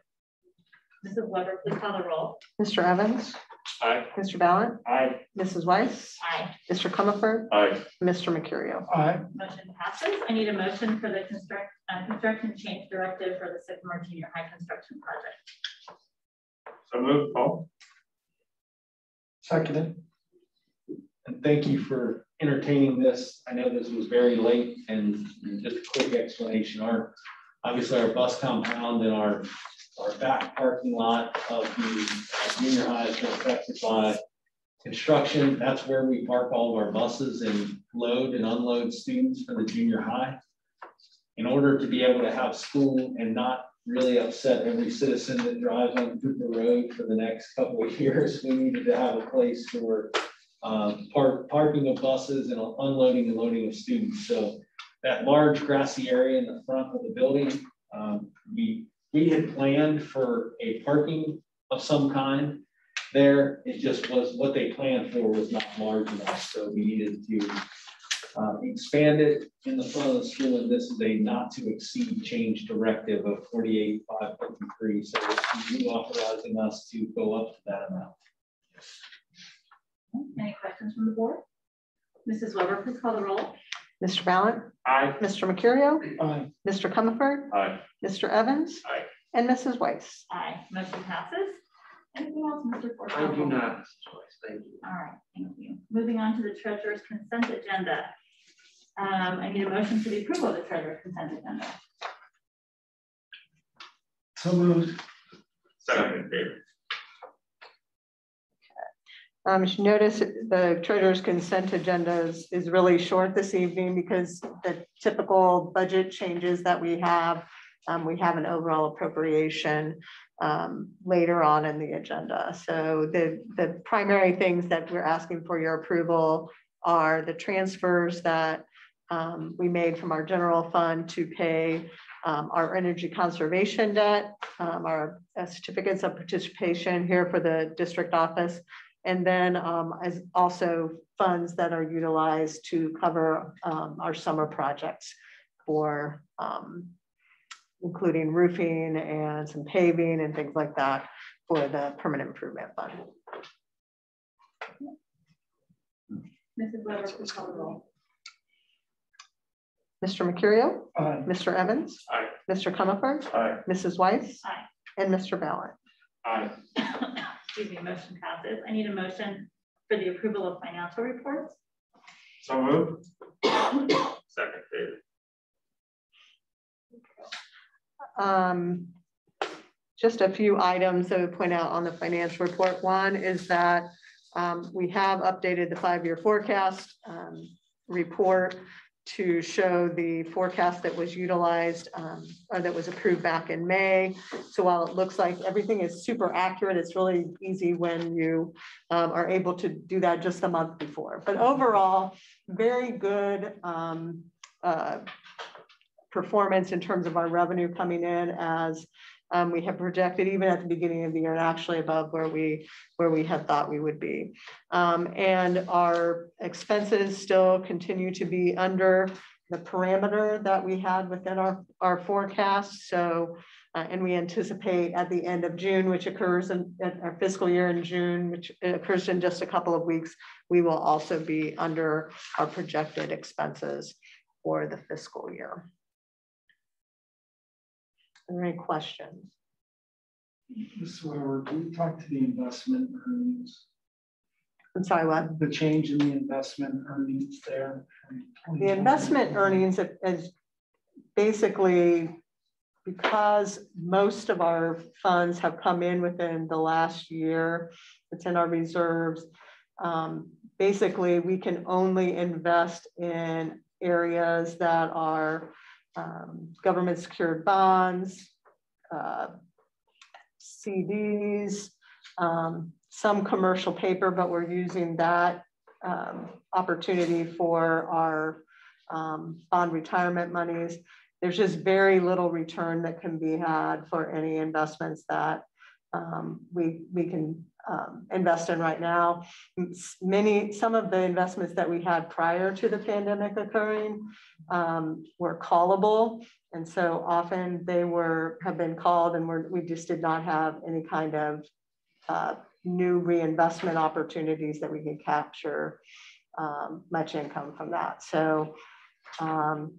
Mrs. Weber, please call the roll. Mr. Evans, Aye. Mr. Ballant? Aye. Mrs. Weiss, Aye, Mr. Comerford, Aye. Mr. Mercurio. Aye. motion passes. I need a motion for the construct, uh, construction change directive for the Sycamore Junior High construction project. So moved, Paul. Seconded. And thank you for entertaining this. I know this was very late and and just a quick explanation. Our, obviously our bus compound and our, our back parking lot of the junior high has been affected by construction. That's where we park all of our buses and load and unload students for the junior high. In order to be able to have school and not really upset every citizen that drives on Cooper Road for the next couple of years, we needed to have a place for uh, park, parking of buses and unloading and loading of students. So that large grassy area in the front of the building, um, we, we had planned for a parking of some kind there. It just was, what they planned for was not large enough. So we needed to uh, expand it in the front of the school. And this is a not to exceed change directive of 48,553. So it's you authorizing us to go up to that amount. Any questions from the board? Mrs. Weber, please call the roll. Mr. Ballant? Aye. Mr. Mercurio, Aye. Mr. Comerford, Aye. Mr. Evans. Aye. And Mrs. Weiss. Aye, motion passes. Anything else, Mr. Ford? I do not, Mrs. Weiss, thank you. All right, thank you. Moving on to the treasurer's consent agenda. Um, I need a motion for the approval of the treasurer's consent agenda. So moved. Second, David. Um, you should notice the treasurer's consent agenda is, is really short this evening because the typical budget changes that we have um, we have an overall appropriation um, later on in the agenda. So the, the primary things that we're asking for your approval are the transfers that um, we made from our general fund to pay um, our energy conservation debt, um, our uh, certificates of participation here for the district office, and then um, as also funds that are utilized to cover um, our summer projects for um, including roofing and some paving and things like that for the permanent improvement fund. Mrs. Weber, please call the roll. Mr. Mercurio? Aye. Mr. Evans? Aye. Mr. Comer Aye. Mrs. Weiss? Aye. And Mr. Ballant? Aye. Excuse me, motion passes. I need a motion for the approval of financial reports. So moved. Second, David. Um, just a few items that would point out on the financial report. One is that um, we have updated the five-year forecast um, report to show the forecast that was utilized um, or that was approved back in May. So while it looks like everything is super accurate, it's really easy when you um, are able to do that just a month before. But overall, very good um, uh, performance in terms of our revenue coming in as um, we have projected even at the beginning of the year and actually above where we where we had thought we would be. Um, and our expenses still continue to be under the parameter that we had within our, our forecast. So, uh, and we anticipate at the end of June, which occurs in, in our fiscal year in June, which occurs in just a couple of weeks, we will also be under our projected expenses for the fiscal year. Are there any questions? Ms. Weber, can we talk to the investment earnings? I'm sorry, what? The change in the investment earnings there. The investment earnings is basically because most of our funds have come in within the last year, it's in our reserves. Um, basically, we can only invest in areas that are um, government secured bonds, uh, CDs, um, some commercial paper, but we're using that um, opportunity for our um, bond retirement monies. There's just very little return that can be had for any investments that um, we, we can um, invest in right now. Many, some of the investments that we had prior to the pandemic occurring um, were callable. And so often they were, have been called and we're, we just did not have any kind of uh, new reinvestment opportunities that we could capture um, much income from that. So um,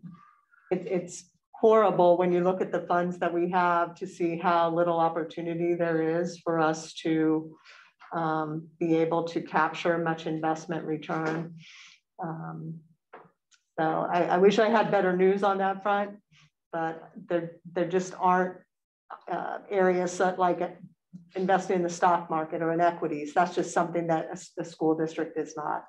it, it's horrible when you look at the funds that we have to see how little opportunity there is for us to um, be able to capture much investment return. Um, so I, I, wish I had better news on that front, but there, there just aren't uh, areas that like investing in the stock market or in equities. That's just something that the school district is not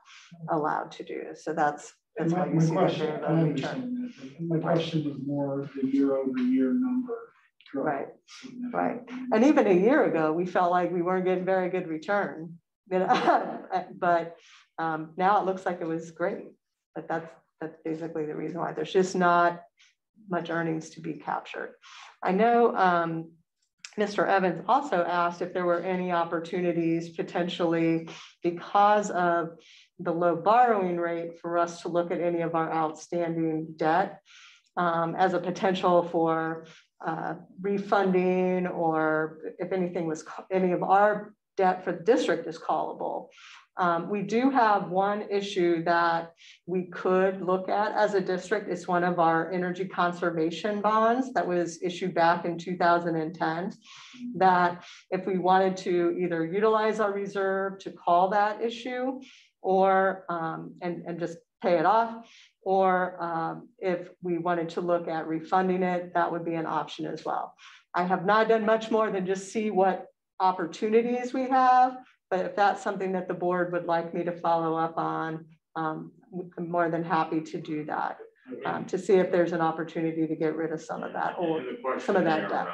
allowed to do. So that's that's my, why you my see question, the I return. understand that. My question was more the year over year number. Right, right. And even a year ago, we felt like we weren't getting very good return. You know? but um, now it looks like it was great. But that's that's basically the reason why there's just not much earnings to be captured. I know um, Mr. Evans also asked if there were any opportunities potentially because of the low borrowing rate for us to look at any of our outstanding debt um, as a potential for uh, refunding or if anything was, any of our debt for the district is callable. Um, we do have one issue that we could look at as a district. It's one of our energy conservation bonds that was issued back in 2010. That if we wanted to either utilize our reserve to call that issue or um, and, and just pay it off, or um, if we wanted to look at refunding it, that would be an option as well. I have not done much more than just see what opportunities we have, but if that's something that the board would like me to follow up on, um, I'm more than happy to do that. um, to see if there's an opportunity to get rid of some of that old, And the question some of that debt.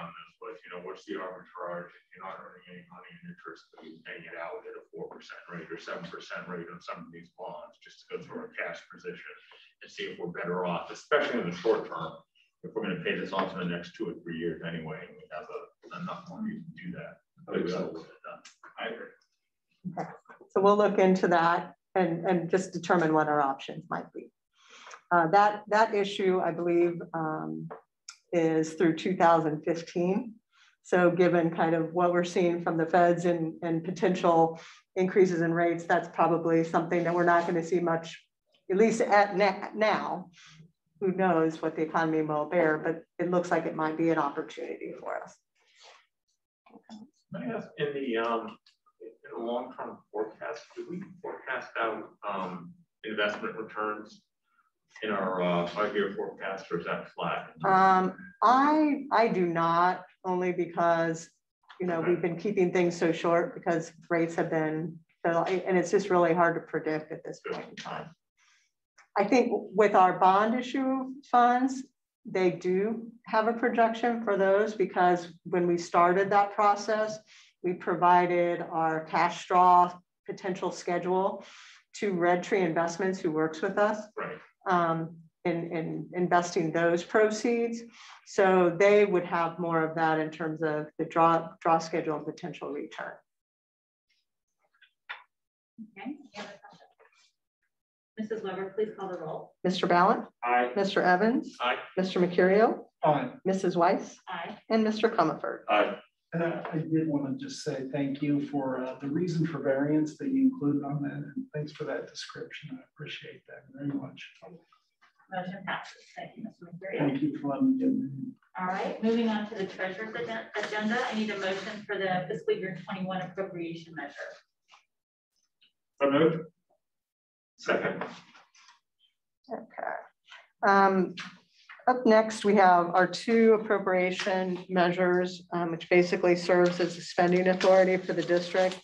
Around Was, you know, what's the arbitrage? If you're not earning any money in interest, but you're paying it out at a four percent rate or seven percent rate on some of these bonds, just to go through our cash position and see if we're better off, especially in the short term. If we're gonna pay this off in the next two or three years anyway, and we have a, enough money to do that. But we ought to get it done. I agree. Okay. So we'll look into that and, and just determine what our options might be. Uh, that, that issue, I believe, um, is through 2015. So given kind of what we're seeing from the feds and, and potential increases in rates, that's probably something that we're not going to see much, at least at na- now. Who knows what the economy will bear, but it looks like it might be an opportunity for us. May I ask, in the, um, in the long-term forecast, do we forecast out, um, investment returns in our, uh, five-year forecast, or is that flat? Um, I, I do not, only because, you know, we've been keeping things so short because rates have been, so, and it's just really hard to predict at this point in time. I think with our bond issue funds, they do have a projection for those because when we started that process, we provided our cash draw potential schedule to Red Tree Investments, who works with us. Right. Um, in, in investing those proceeds. So they would have more of that in terms of the draw, draw schedule and potential return. Okay. any other questions? Mrs. Weber, please call the roll. Mr. Ballant, I, Mr. Evans, Aye. Mr. Mercurio, Aye. Mrs. Weiss, Aye. and Mr. Comerford. Aye. And I, I did want to just say thank you for uh, the reason for variance that you included on that. And thanks for that description. I appreciate that very much. Motion passes. Thank you, Mr. Mercurio. Thank you for letting me get in. All right, moving on to the treasurer's agenda. I need a motion for the fiscal year twenty-one appropriation measure. So moved. Second. Okay. Um, up next, we have our two appropriation measures, um, which basically serves as a spending authority for the district.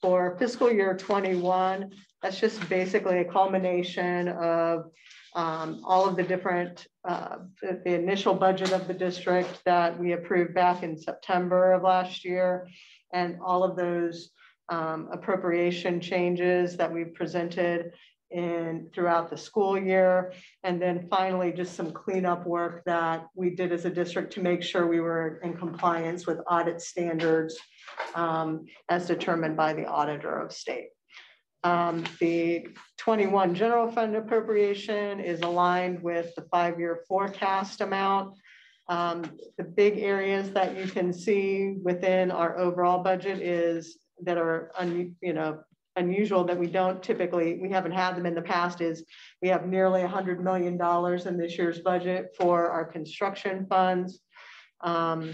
For fiscal year twenty-one, that's just basically a culmination of um, all of the different, uh, the, the initial budget of the district that we approved back in September of last year. And all of those um, appropriation changes that we presented in throughout the school year. And then finally, just some cleanup work that we did as a district to make sure we were in compliance with audit standards um, as determined by the auditor of state. Um, the 21 general fund appropriation is aligned with the five-year forecast amount. Um, the big areas that you can see within our overall budget is that are, un, you know, unusual that we don't typically, we haven't had them in the past is we have nearly $100 million in this year's budget for our construction funds. Um,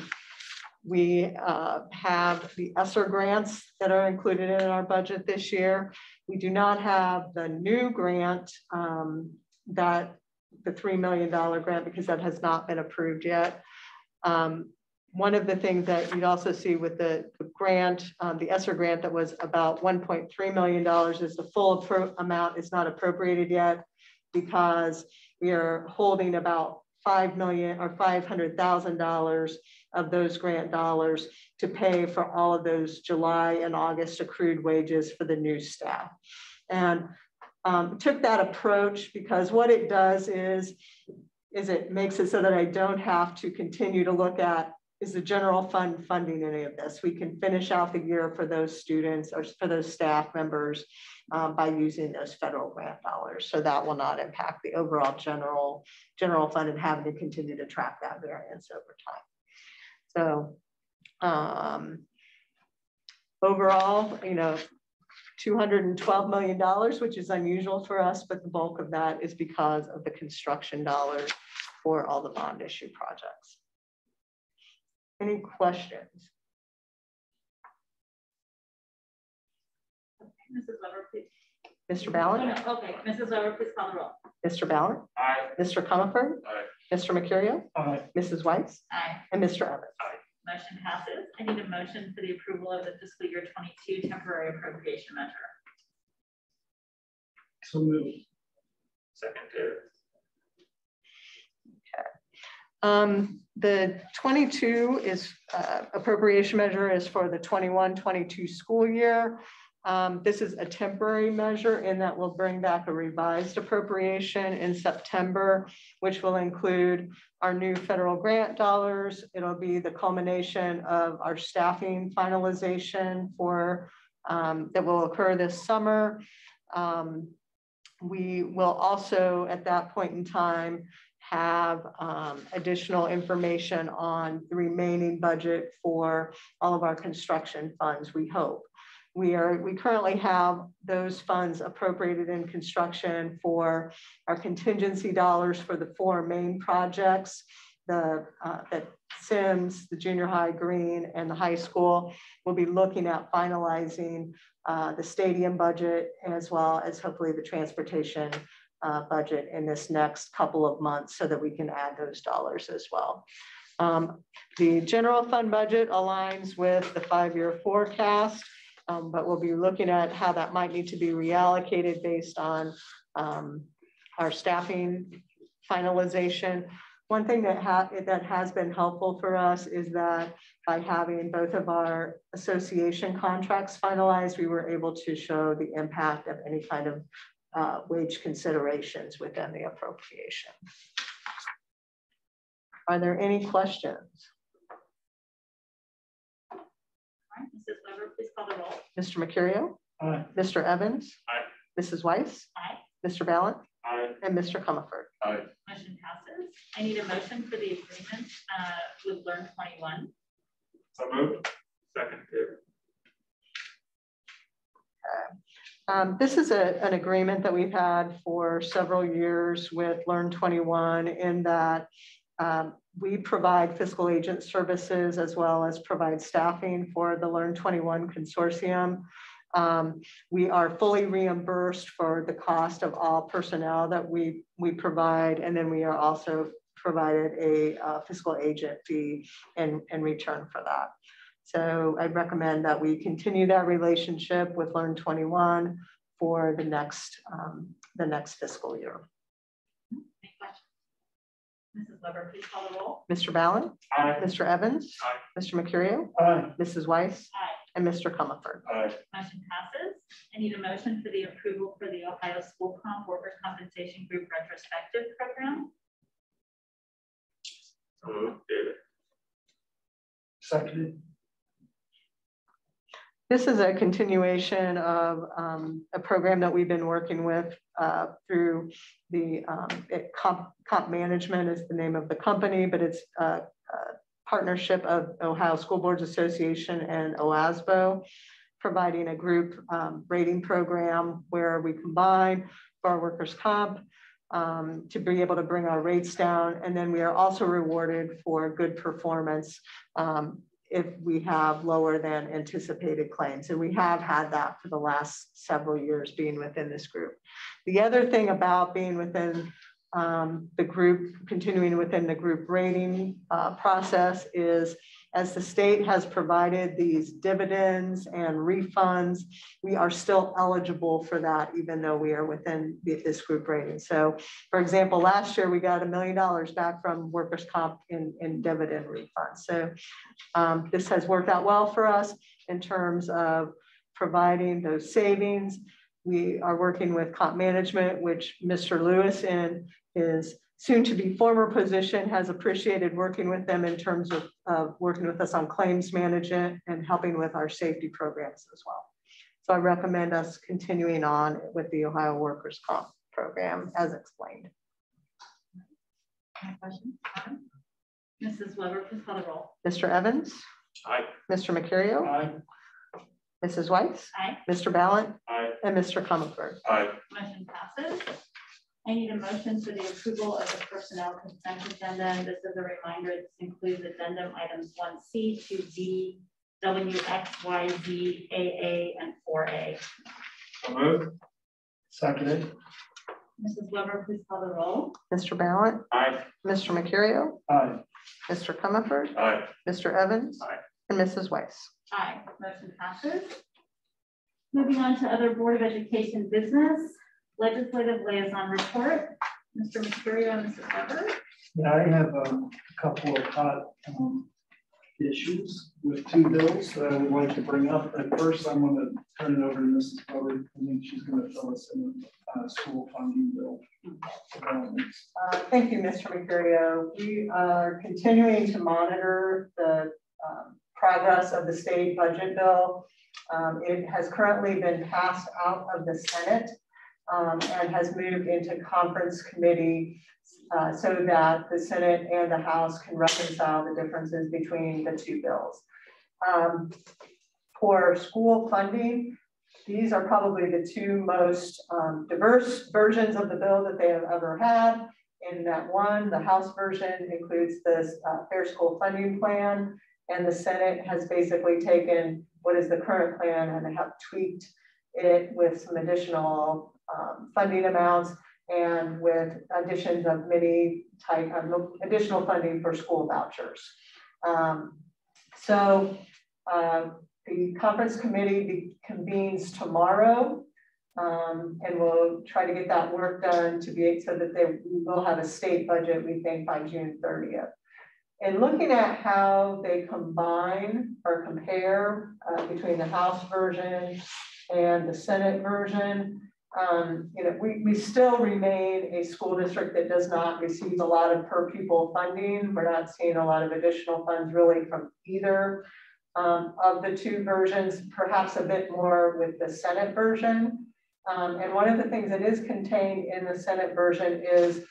we uh, have the ESSER grants that are included in our budget this year. We do not have the new grant um, that the $3 million grant because that has not been approved yet. Um, one of the things that you'd also see with the, the grant, um, the ESSER grant that was about $1.3 million is the full amount is not appropriated yet because we are holding about 5 million or $500,000 of those grant dollars to pay for all of those July and August accrued wages for the new staff. And um, took that approach because what it does is, is it makes it so that I don't have to continue to look at is the general fund funding any of this? We can finish out the year for those students or for those staff members um, by using those federal grant dollars. So that will not impact the overall general general fund and having to continue to track that variance over time. So um, overall, you know, $212 million, which is unusual for us, but the bulk of that is because of the construction dollars for all the bond issue projects. Any questions? Mrs. Weber, please. Mr. Ballard? Okay, Mrs. Weber, please call the roll. Mr. Ballard? I, Mr. Comerford? Aye. Mr. Mercurio? Aye. Mrs. Weiss? Aye. And Mr. Evans? Motion passes. I need a motion for the approval of the fiscal year twenty-two temporary appropriation measure. So moved. Second, David. Um, the 22 is uh, appropriation measure is for the 21-22 school year. Um, this is a temporary measure in that we'll bring back a revised appropriation in September, which will include our new federal grant dollars. It'll be the culmination of our staffing finalization for um, that will occur this summer. Um, we will also, at that point in time, have um, additional information on the remaining budget for all of our construction funds, we hope. We are we currently have those funds appropriated in construction for our contingency dollars for the four main projects, the uh, that Symmes, the junior high Greene, and the high school. We'll be looking at finalizing uh, the stadium budget as well as hopefully the transportation uh, budget in this next couple of months so that we can add those dollars as well. Um, the general fund budget aligns with the five-year forecast, um, but we'll be looking at how that might need to be reallocated based on um, our staffing finalization. One thing that, ha that has been helpful for us is that by having both of our association contracts finalized, we were able to show the impact of any kind of uh, wage considerations within the appropriation. Are there any questions? All right, Mrs. Weber, please call the roll. Mr. Mercurio? Aye. Mr. Evans? Aye. Mrs. Weiss? Aye. Mr. Ballant? Aye. And Mr. Comerford? Aye. Motion passes. I need a motion for the agreement uh, with Learn 21. So moved. Second, David. Um, this is a, an agreement that we've had for several years with Learn 21 in that um, we provide fiscal agent services as well as provide staffing for the Learn 21 consortium. Um, we are fully reimbursed for the cost of all personnel that we, we provide, and then we are also provided a uh, fiscal agent fee in, in return for that. So I'd recommend that we continue that relationship with Learn 21 for the next, um, the next fiscal year. Any questions? Mrs. Weber, please call the roll. Mr. Ballin, Aye. Mr. Evans, Aye. Mr. Mercurio, Aye. Mrs. Weiss, Aye. and Mr. Comerford. Aye. Motion passes. I need a motion for the approval for the Ohio School Comp Workers' Compensation Group Retrospective Program. So moved, David. Seconded. This is a continuation of um, a program that we've been working with uh, through the um, comp, comp Management is the name of the company, but it's a, a partnership of Ohio School Boards Association and OASBO, providing a group um, rating program where we combine our workers' comp um, to be able to bring our rates down. And then we are also rewarded for good performance um, if we have lower than anticipated claims. And we have had that for the last several years being within this group. The other thing about being within um, the group, continuing within the group rating uh, process is as the state has provided these dividends and refunds, we are still eligible for that, even though we are within this group rating. So for example, last year we got a million dollars back from workers' comp in, in dividend refunds. So um, this has worked out well for us in terms of providing those savings. We are working with comp management, which Mr. Lewis in his soon to be former position has appreciated working with them in terms of uh, working with us on claims management and helping with our safety programs as well. So I recommend us continuing on with the Ohio Workers' Comp program as explained. Any questions? Mrs. Weber, please call the roll. Mr. Evans? Aye. Mr. Mercurio? Aye. Mrs. Weiss? Aye. Mr. Ballant? Aye. And Mr. Comerford? Aye. Motion passes. I need a motion for the approval of the personnel consent agenda. And this is a reminder, this includes addendum items one C, two D, W, X, Y, Z, AA, and four A. So moved. Seconded. Mrs. Weber, please call the roll. Mr. Ballant? Aye. Mr. Mercurio? Aye. Mr. Comerford? Aye. Mr. Evans? Aye. And Mrs. Weiss? Aye, motion passes. Moving on to other Board of Education business, legislative liaison report. Mr. Mercurio and Mrs. Weber. Yeah, I have um, a couple of hot um, issues with two bills that I would like to bring up. But first, I'm going to turn it over to Mrs. Butler. I think she's going to fill us in on uh, school funding bill. Uh, thank you, Mr. Mercurio. We are continuing to monitor the um, progress of the state budget bill. Um, it has currently been passed out of the Senate um, and has moved into conference committee uh, so that the Senate and the House can reconcile the differences between the two bills. Um, for school funding, these are probably the two most um, diverse versions of the bill that they have ever had. In that one, the House version includes this uh, Fair School Funding Plan, and the Senate has basically taken what is the current plan and have tweaked it with some additional um, funding amounts and with additions of many type um, additional funding for school vouchers. Um, so uh, the conference committee convenes tomorrow um, and we'll try to get that work done to be so that they will have a state budget, we think, by June 30th. And looking at how they combine or compare uh, between the House version and the Senate version, um, you know, we, we still remain a school district that does not receive a lot of per pupil funding. We're not seeing a lot of additional funds really from either um, of the two versions, perhaps a bit more with the Senate version. Um, and one of the things that is contained in the Senate version is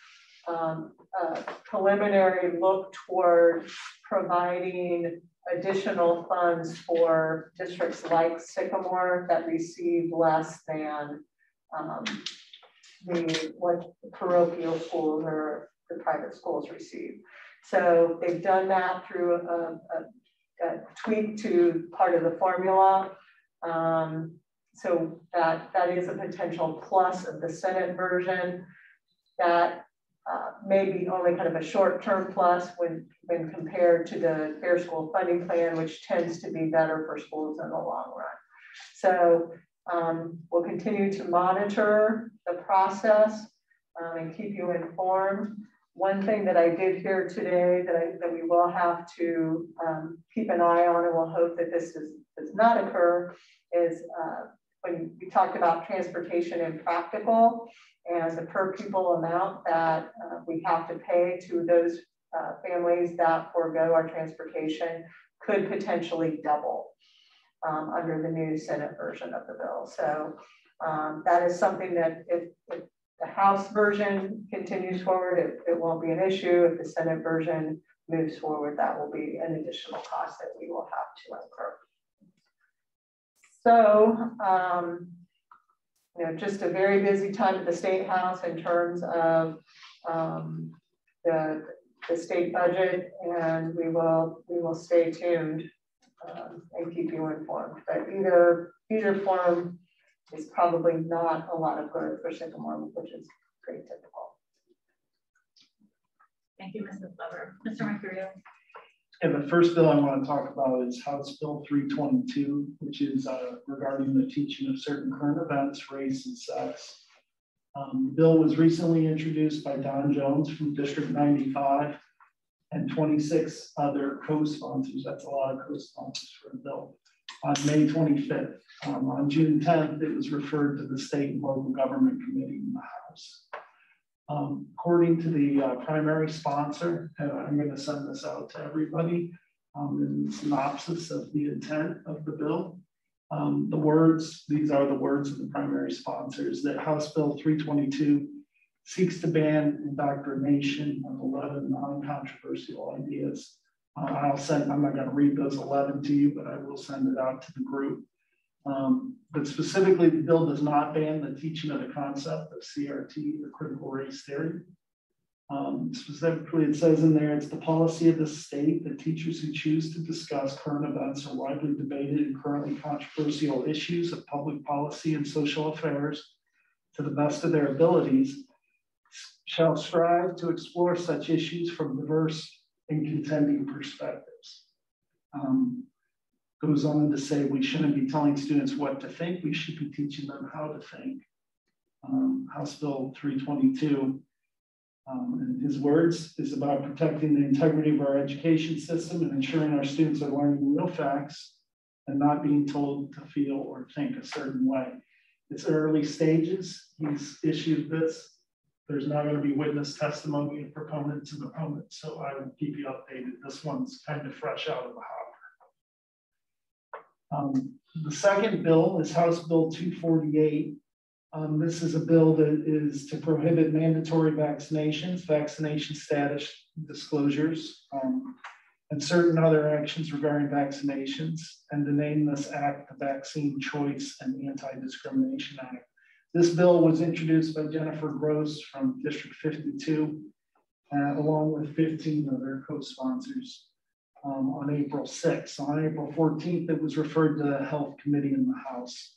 um, a preliminary look toward providing additional funds for districts like Sycamore that receive less than um, the what the parochial schools or the private schools receive. So they've done that through a, a, a tweak to part of the formula. Um, so that, that is a potential plus of the Senate version that uh, maybe only kind of a short-term plus when, when compared to the Fair School Funding Plan, which tends to be better for schools in the long run. So um, we'll continue to monitor the process um, and keep you informed. One thing that I did hear today that, I, that we will have to um, keep an eye on and we'll hope that this is, does not occur is uh, when we talked about transportation and practical and the per pupil amount that uh, we have to pay to those uh, families that forego our transportation could potentially double um, under the new Senate version of the bill. So um, that is something that if, if, the House version continues forward, it, it won't be an issue. If the Senate version moves forward, that will be an additional cost that we will have to incur. So, um, you know, just a very busy time at the State House in terms of um, the, the state budget, and we will we will stay tuned um, and keep you informed. But either either form is probably not a lot of good for Sycamore, which is pretty typical. Thank you, Mrs. Glover. Mr. Mercurio. And the first bill I want to talk about is House Bill 322, which is uh, regarding the teaching of certain current events, race, and sex. Um, the bill was recently introduced by Don Jones from District 95 and 26 other co-sponsors. That's a lot of co-sponsors for a bill. On May 25th, um, on June 10th, it was referred to the State and Local Government Committee in the House. Um, according to the uh, primary sponsor, and I'm going to send this out to everybody um, in the synopsis of the intent of the bill. Um, the words, these are the words of the primary sponsors, that House Bill 322 seeks to ban indoctrination of 11 non-controversial ideas. Uh, I'll send, I'm not going to read those 11 to you, but I will send it out to the group. Um, but specifically, the bill does not ban the teaching of the concept of CRT or critical race theory. Um, specifically, it says in there, it's the policy of the state that teachers who choose to discuss current events or widely debated and currently controversial issues of public policy and social affairs to the best of their abilities shall strive to explore such issues from diverse and contending perspectives. Um, goes on to say we shouldn't be telling students what to think, we should be teaching them how to think. Um, House Bill 322 Um, and his words is about protecting the integrity of our education system and ensuring our students are learning real facts and not being told to feel or think a certain way. It's early stages. He's issued this. There's not going to be witness testimony of proponents and opponents, so I will keep you updated. This one's kind of fresh out of the hopper. Um, the second bill is House Bill 248. Um, this is a bill that is to prohibit mandatory vaccinations, vaccination status disclosures, um, and certain other actions regarding vaccinations, and to name this act the Vaccine Choice and Anti-Discrimination Act. This bill was introduced by Jennifer Gross from District 52, uh, along with 15 other co-sponsors um, on April 6th. On April 14th, it was referred to the Health Committee in the House.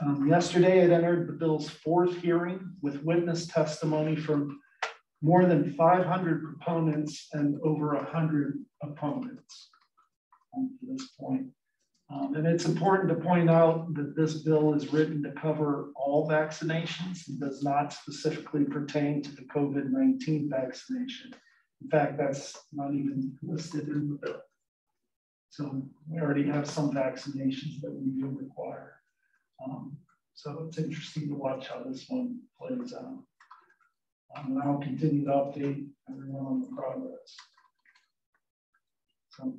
Um, yesterday, it entered the bill's fourth hearing with witness testimony from more than 500 proponents and over 100 opponents um, to this point. Um, and it's important to point out that this bill is written to cover all vaccinations and does not specifically pertain to the COVID-19 vaccination. In fact, that's not even listed in the bill. So we already have some vaccinations that we do require. Um, so it's interesting to watch how this one plays out. Um, and I'll continue to update everyone on the progress. So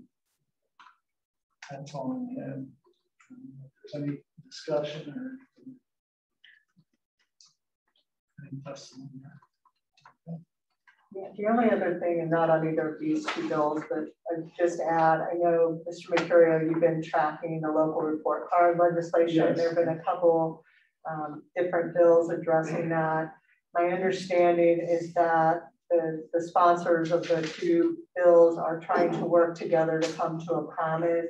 that's all I had. If there's any discussion or any. Yeah, the only other thing, and not on either of these two bills, but I'd just add, I know, Mr. Mercurio, you've been tracking the local report card legislation. Yes. There have been a couple um, different bills addressing that. My understanding is that the, the sponsors of the two bills are trying to work together to come to a common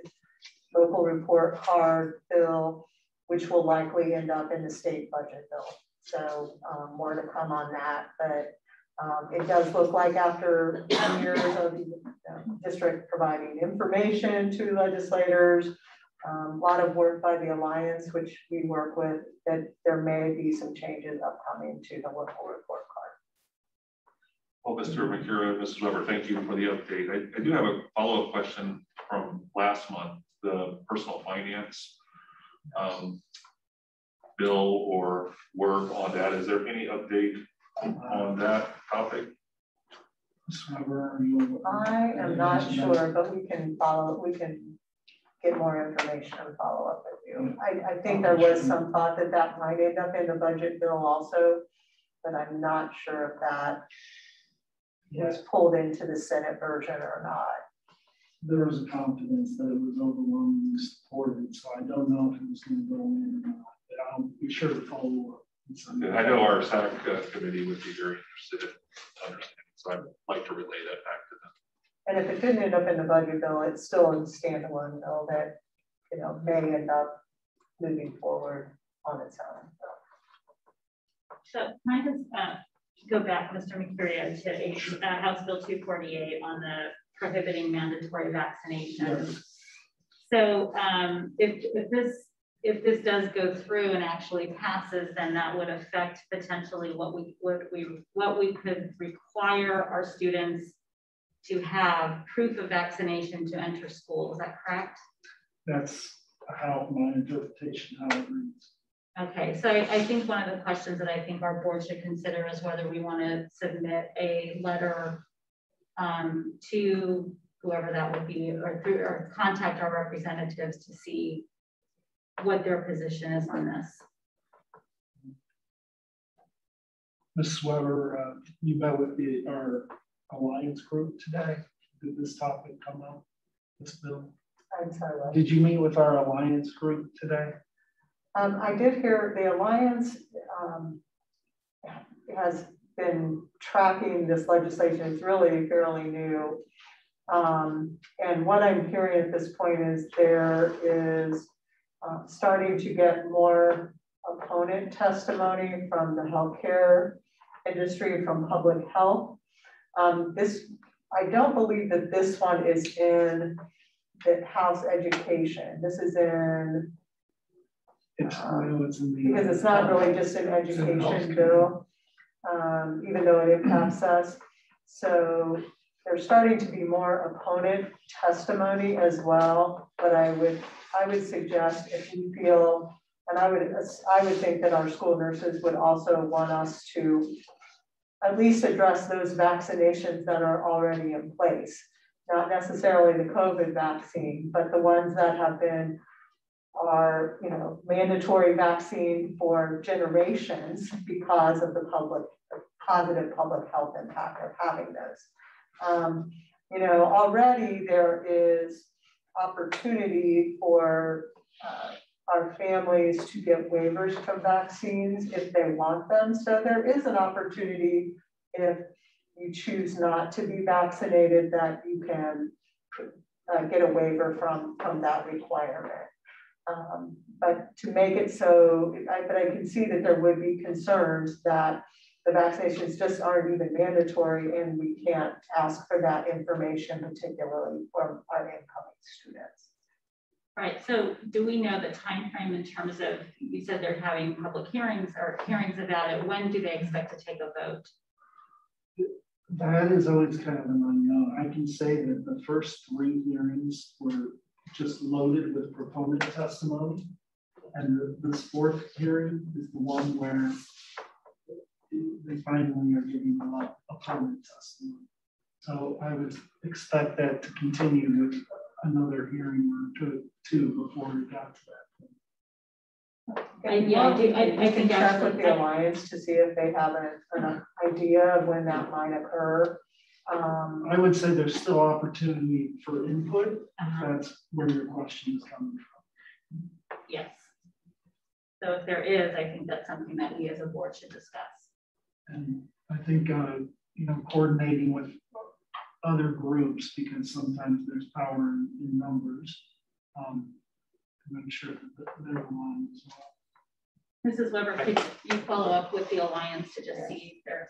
local report card bill, which will likely end up in the state budget bill. So um, more to come on that, but um, it does look like after years of the district providing information to legislators, um, a lot of work by the Alliance, which we work with, that there may be some changes upcoming to the local report card. Well, Mr. Mercurio, Mrs. Weber, thank you for the update. I, I do have a follow-up question from last month, the personal finance um, bill or work on that. Is there any update on that topic? I am not sure, but we can follow, we can get more information and follow up with you. I, I think there was some thought that that might end up in the budget bill also, but I'm not sure if that was pulled into the Senate version or not. There was a confidence that it was overwhelmingly supported, so I don't know if it was going to go in or not, but I'll be sure to follow up. I know our SAC uh, committee would be very interested in understanding, so I'd like to relay that back to them. And if it didn't end up in the budget bill, it's still a standalone bill that, you know, may end up moving forward on its own. So can I just uh, go back, Mr. Mercurio, to uh, House Bill 248 on the prohibiting mandatory vaccinations. So um, if, if this if this does go through and actually passes, then that would affect potentially what we what we what we could require our students to have proof of vaccination to enter school. Is that correct? That's how my interpretation how it reads. Okay, so I, I think one of the questions that I think our board should consider is whether we want to submit a letter um, to whoever that would be, or through, or contact our representatives to see what their position is on this. Ms. Weber, uh, you met with the, our alliance group today. Did this topic come up? This bill? I'm sorry. What? Did you meet with our alliance group today? Um, I did hear the alliance um, has been tracking this legislation. It's really fairly new. Um, and what I'm hearing at this point is there is uh, starting to get more opponent testimony from the healthcare industry, from public health. Um, this, I don't believe that this one is in the House Education. This is in. It's, um, it's in the, because it's not really just an education bill. Um, even though it impacts us. So there's starting to be more opponent testimony as well, but I would, I would suggest if you feel, and I would, I would think that our school nurses would also want us to at least address those vaccinations that are already in place. Not necessarily the COVID vaccine, but the ones that have been are, you know, mandatory vaccine for generations because of the public, positive public health impact of having those. Um, you know, already there is opportunity for uh, our families to get waivers from vaccines if they want them. So there is an opportunity if you choose not to be vaccinated that you can uh, get a waiver from, from that requirement. Um, but to make it so, I, but I can see that there would be concerns that the vaccinations just aren't even mandatory and we can't ask for that information, particularly from our incoming students. Right, so do we know the time frame in terms of, you said they're having public hearings or hearings about it, when do they expect to take a vote? That is always kind of an unknown. I can say that the first three hearings were just loaded with proponent testimony. And the, this fourth hearing is the one where they finally are giving a lot of opponent testimony. So I would expect that to continue with another hearing or two, two before we got to that. And yeah, I do, I, I think check with the Alliance to see if they have an, an idea of when that might occur. Um, I would say there's still opportunity for input. uh -huh. That's where your question is coming from. Yes. So if there is, I think that's something that we as a board should discuss. And I think, uh, you know, coordinating with other groups, because sometimes there's power in, in numbers, um, to make sure that they're aligned as well. Mrs. Weber, could you follow up with the Alliance to just see if there's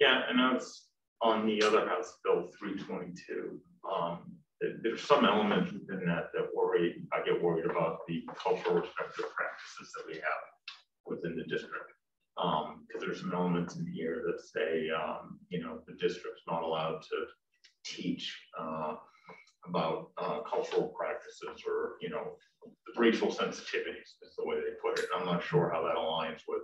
Yeah, and that's on the other House Bill 322. Um, there's some elements within that that worry, I get worried about the cultural respective practices that we have within the district. Um, because there's some elements in here that say, um, you know, the district's not allowed to teach uh, about uh, cultural practices or, you know, the racial sensitivities is the way they put it. I'm not sure how that aligns with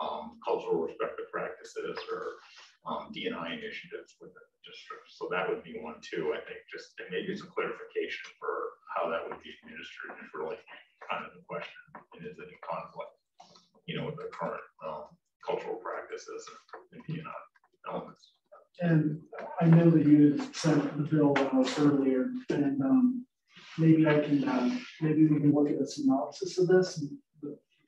um, cultural respective practices or um, DNI initiatives within the district. So that would be one too, I think, just and maybe some clarification for how that would be administered is really kind of the question. And is it in conflict, you know, with the current um, cultural practices and DNI elements? And I know that you sent the bill out earlier, and um, maybe I can, uh, maybe we can look at a synopsis of this and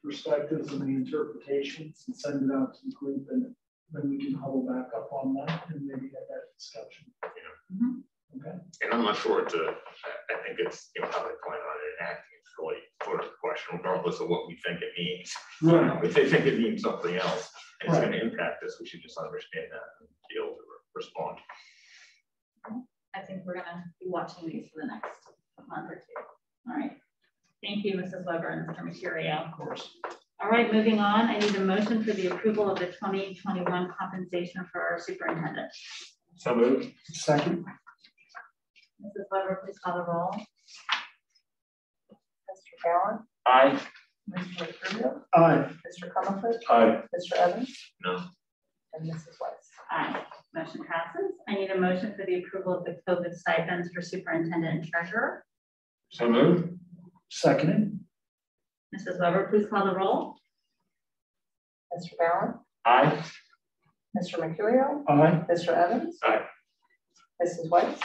perspectives and the interpretations and send it out to the group and then we can huddle back up on that and maybe have that discussion. Yeah. Mm -hmm. Okay. And I'm not sure to, I think it's, you know, how they plan on enacting it's really sort of the question, regardless of what we think it means. Right. Um, if they think it means something else and it's right. going to impact us, we should just understand that and be able to respond. I think we're going to be watching these for the next month or two. All right. Thank you, Mrs. Weber and Mr. Mercurio. Of course. All right, moving on. I need a motion for the approval of the 2021 compensation for our superintendent. So moved. Second. Mrs. Weber, please call the roll. Mr. Gallant. Aye. Mr. Mercurio. Aye. Mr. Comerford. Aye. Mr. Evans. No. And Mrs. Weiss. Aye. Motion passes. I need a motion for the approval of the COVID stipends for superintendent and treasurer. So moved. Seconded. Mrs. Weber, please call the roll. Mr. Gallant. Aye. Mr. Mercurio. Aye. Mr. Evans. Aye. Mrs. Weiss.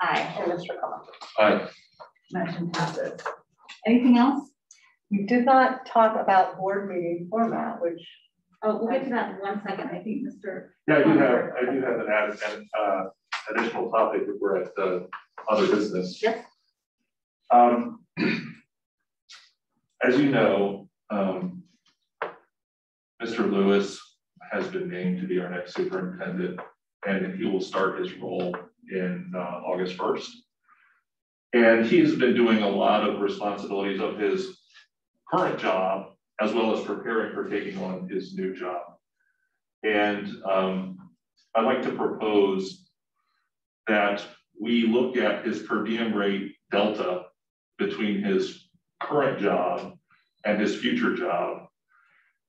Aye. And Mr. Comerford. Aye. Motion passes. Anything else? We did not talk about board meeting format, which Oh, we'll get to that in one second. I think Mr. Yeah, I do have, I do have an added, an, uh, additional topic if we're at the other business. Yes. Um, as you know, um, Mr. Lewis has been named to be our next superintendent, and he will start his role in uh, August 1st. And he's been doing a lot of responsibilities of his current job as well as preparing for taking on his new job. And um, I'd like to propose that we look at his per diem rate delta between his current job and his future job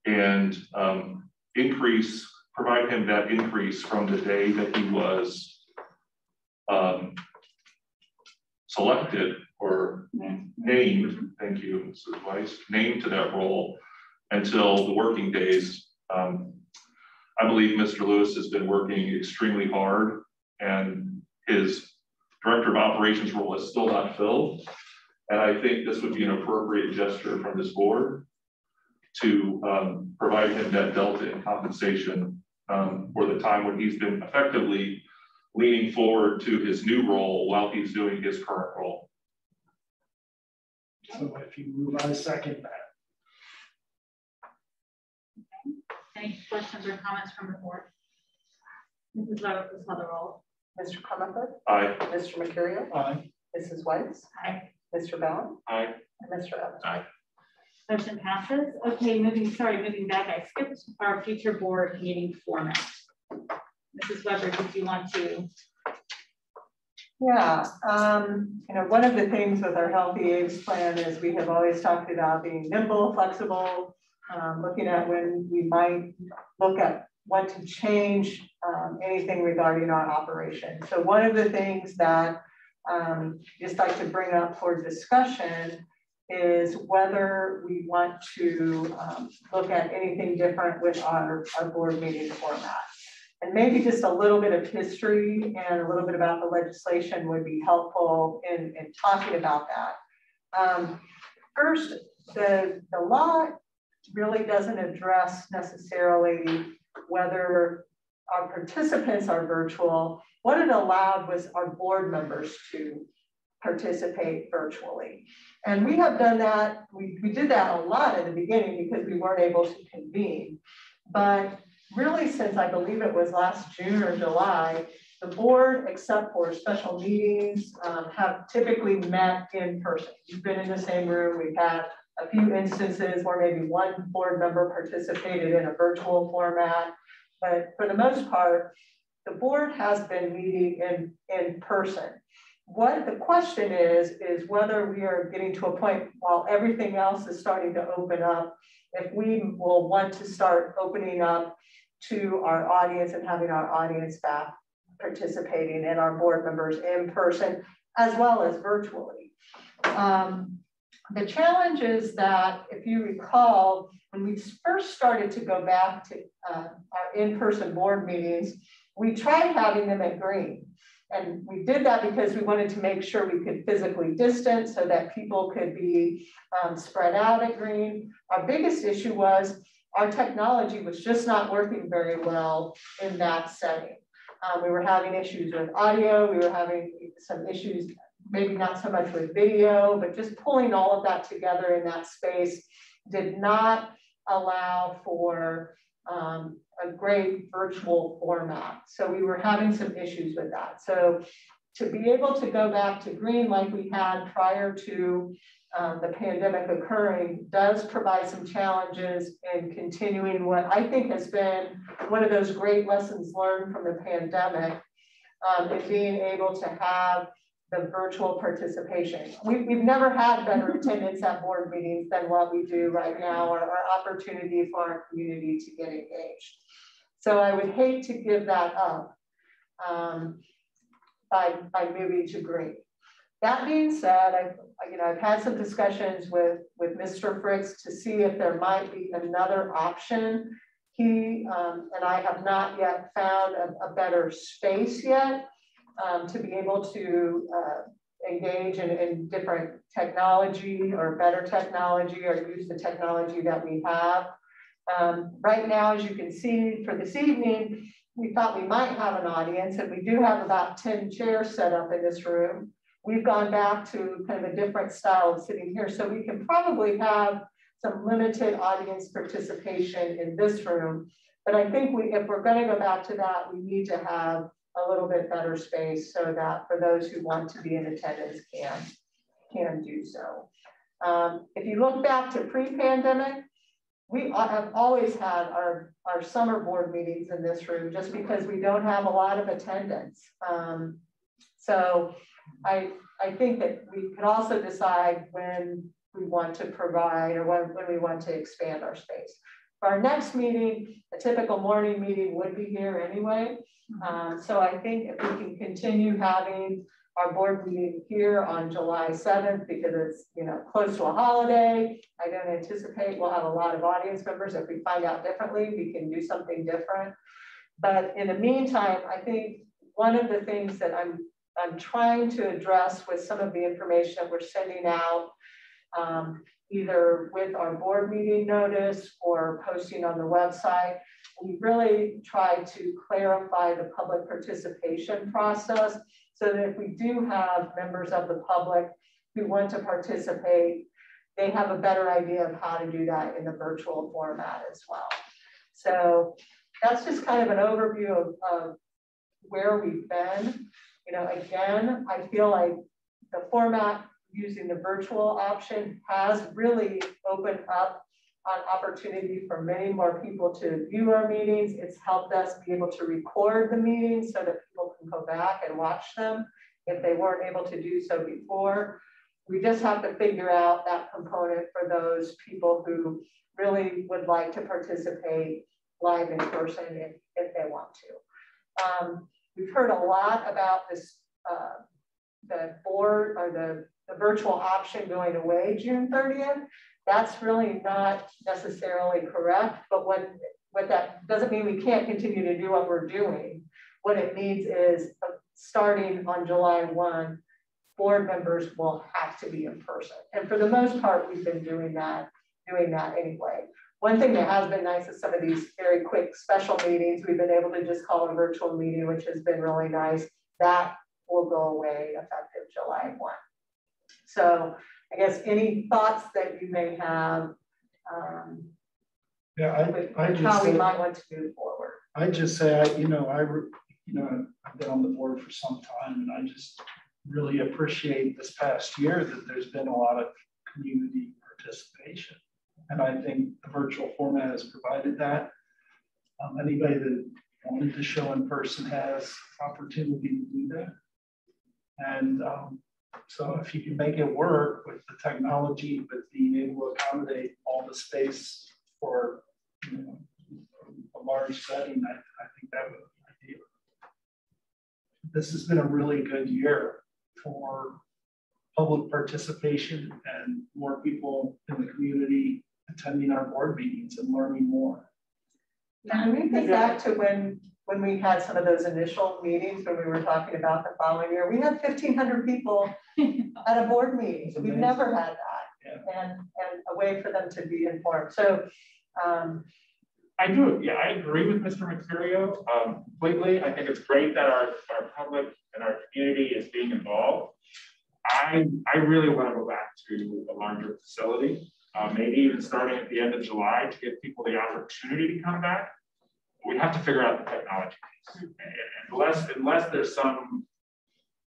and um, increase, provide him that increase from the day that he was um, selected or named, thank you, Mrs. Weiss, named to that role until the working days. Um, I believe Mr. Lewis has been working extremely hard and his director of operations role is still not filled. And I think this would be an appropriate gesture from this board to um, provide him that delta in compensation um, for the time when he's been effectively leaning forward to his new role while he's doing his current role. So if you move, I second that. Any questions or comments from the board? Mrs. Levitt, please call the roll. Mr. Comer? Aye. Mr. Mercurio? Aye. Mrs. Weiss? Aye. Mr. Bellin? Aye. And Mr. Evans? Aye. Motion passes. Okay, moving, sorry, moving back, I skipped our future board meeting format. Mrs. Weber, did you want to? Yeah, um, you know, one of the things with our Healthy Aves plan is we have always talked about being nimble, flexible, um, looking at when we might look at what to change um, anything regarding our operation. So one of the things that um, just like to bring up for discussion is whether we want to um, look at anything different with our, our board meeting format. And maybe just a little bit of history and a little bit about the legislation would be helpful in, in talking about that. Um, first, the, the law really doesn't address necessarily whether our participants are virtual. What it allowed was our board members to participate virtually. And we have done that, we, we did that a lot in the beginning because we weren't able to convene. But really since I believe it was last June or July, the board, except for special meetings, um, have typically met in person. We've been in the same room. We've had a few instances where maybe one board member participated in a virtual format. But for the most part, the board has been meeting in, in person. What the question is, is whether we are getting to a point while everything else is starting to open up, if we will want to start opening up to our audience and having our audience back participating and our board members in person as well as virtually. Um, the challenge is that if you recall, when we first started to go back to uh, our in-person board meetings, we tried having them at Greene. And we did that because we wanted to make sure we could physically distance so that people could be um, spread out at Greene. Our biggest issue was our technology was just not working very well in that setting. Um, we were having issues with audio, we were having some issues, maybe not so much with video, but just pulling all of that together in that space did not allow for um, a great virtual format. So we were having some issues with that. So to be able to go back to Greene like we had prior to um, the pandemic occurring does provide some challenges in continuing what I think has been one of those great lessons learned from the pandemic um, in being able to have the virtual participation. We've, we've never had better attendance at board meetings than what we do right now or, or opportunity for our community to get engaged. So I would hate to give that up um, by, by moving to Greene. That being said, I've, you know, I've had some discussions with, with Mr. Fritz to see if there might be another option. He um, and I have not yet found a, a better space yet um, to be able to uh, engage in, in different technology or better technology or use the technology that we have. Um, right now, as you can see for this evening, we thought we might have an audience and we do have about 10 chairs set up in this room. We've gone back to kind of a different style of sitting here. So we can probably have some limited audience participation in this room. But I think we, if we're gonna go back to that, we need to have a little bit better space so that for those who want to be in attendance can, can do so. Um, if you look back to pre-pandemic, we have always had our, our summer board meetings in this room just because we don't have a lot of attendance. Um, so I, I think that we can also decide when we want to provide or when, when we want to expand our space. For our next meeting, a typical morning meeting would be here anyway. Um, so I think if we can continue having our board meeting here on July 7th because it's you know close to a holiday. I don't anticipate we'll have a lot of audience members. If we find out differently, we can do something different. But in the meantime, I think one of the things that I'm I'm trying to address with some of the information that we're sending out, um, either with our board meeting notice or posting on the website, we really try to clarify the public participation process so that if we do have members of the public who want to participate, they have a better idea of how to do that in the virtual format as well. So that's just kind of an overview of, of where we've been. You know, again, I feel like the format using the virtual option has really opened up an opportunity for many more people to view our meetings. It's helped us be able to record the meetings so that people can go back and watch them if they weren't able to do so before. We just have to figure out that component for those people who really would like to participate live in person if, if they want to. Um, we've heard a lot about this, uh, the board or the, the virtual option going away June 30th. That's really not necessarily correct, but what, what that doesn't mean we can't continue to do what we're doing. What it means is uh, starting on July 1, board members will have to be in person. And for the most part, we've been doing that, doing that anyway. One thing that has been nice is some of these very quick special meetings, we've been able to just call a virtual meeting, which has been really nice. That will go away effective July 1. So I guess any thoughts that you may have um, yeah, I, with, I with how we say, might want to move forward. I just say, I, you know, I, you know, I've been on the board for some time and I just really appreciate this past year that there's been a lot of community participation. And I think the virtual format has provided that. Um, anybody that wanted to show in person has opportunity to do that. And um, so if you can make it work with the technology, but being able to accommodate all the space for you know, a large setting, I, I think that would be ideal. This has been a really good year for public participation and more people in the community attending our board meetings and learning more. Can we think back to when when we had some of those initial meetings when we were talking about the following year, we had 1,500 people at a board meeting. We've never had that. Yeah. And, and a way for them to be informed. So um, I do, yeah, I agree with Mr. Mercurio um, completely. I think it's great that our, our public and our community is being involved. I, I really want to go back to a larger facility, uh, maybe even starting at the end of July to give people the opportunity to come back we have to figure out the technology piece. Unless, unless there's some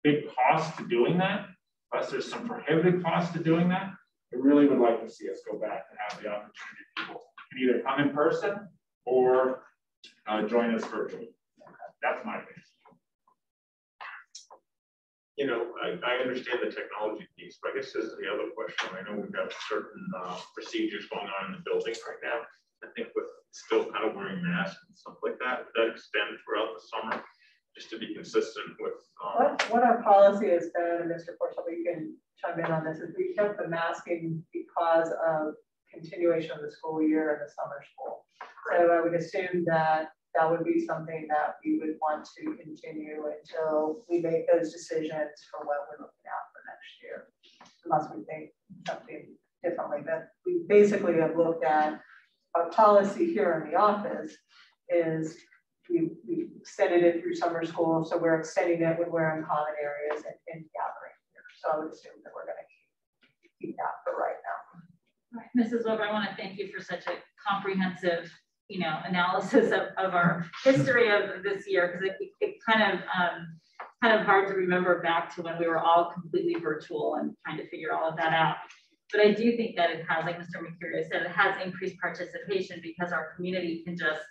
big cost to doing that, unless there's some prohibitive cost to doing that, I really would like to see us go back and have the opportunity people can either come in person or uh, join us virtually. That's my opinion. You know, I, I understand the technology piece, but I guess this is the other question. I know we've got certain uh, procedures going on in the building right now. I think with still kind of wearing masks and stuff like that, that extend throughout the summer, just to be consistent with. Um, what, what our policy has been, Mr. Porchel, you can chime in on this, is we kept the masking because of continuation of the school year and the summer school. Right. So I would assume that that would be something that we would want to continue until we make those decisions for what we're looking at for next year, unless we think something differently. But we basically have looked at our policy here in the office is we, we extended it through summer school, so we're extending it when we're in common areas and, and gathering here. So I would assume that we're going to keep, that for right now. Mrs. Weber, I want to thank you for such a comprehensive, you know, analysis of, of our history of this year because it, it, it, kind of um, kind of hard to remember back to when we were all completely virtual and trying to figure all of that out. But I do think that it has, like Mr. Mercurio said, it has increased participation because our community can just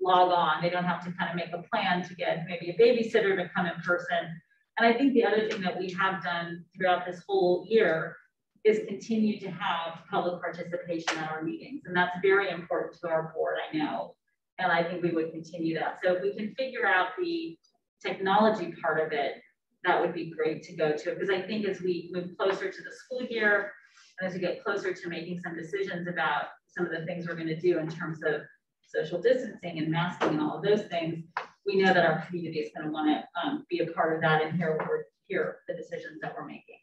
log on. They don't have to kind of make a plan to get maybe a babysitter to come in person. And I think the other thing that we have done throughout this whole year is continue to have public participation at our meetings. And that's very important to our board, I know. And I think we would continue that. So if we can figure out the technology part of it, that would be great to go to. Because I think as we move closer to the school year, as we get closer to making some decisions about some of the things we're gonna do in terms of social distancing and masking and all of those things, we know that our community is gonna wanna um, be a part of that and hear, what we're, hear the decisions that we're making.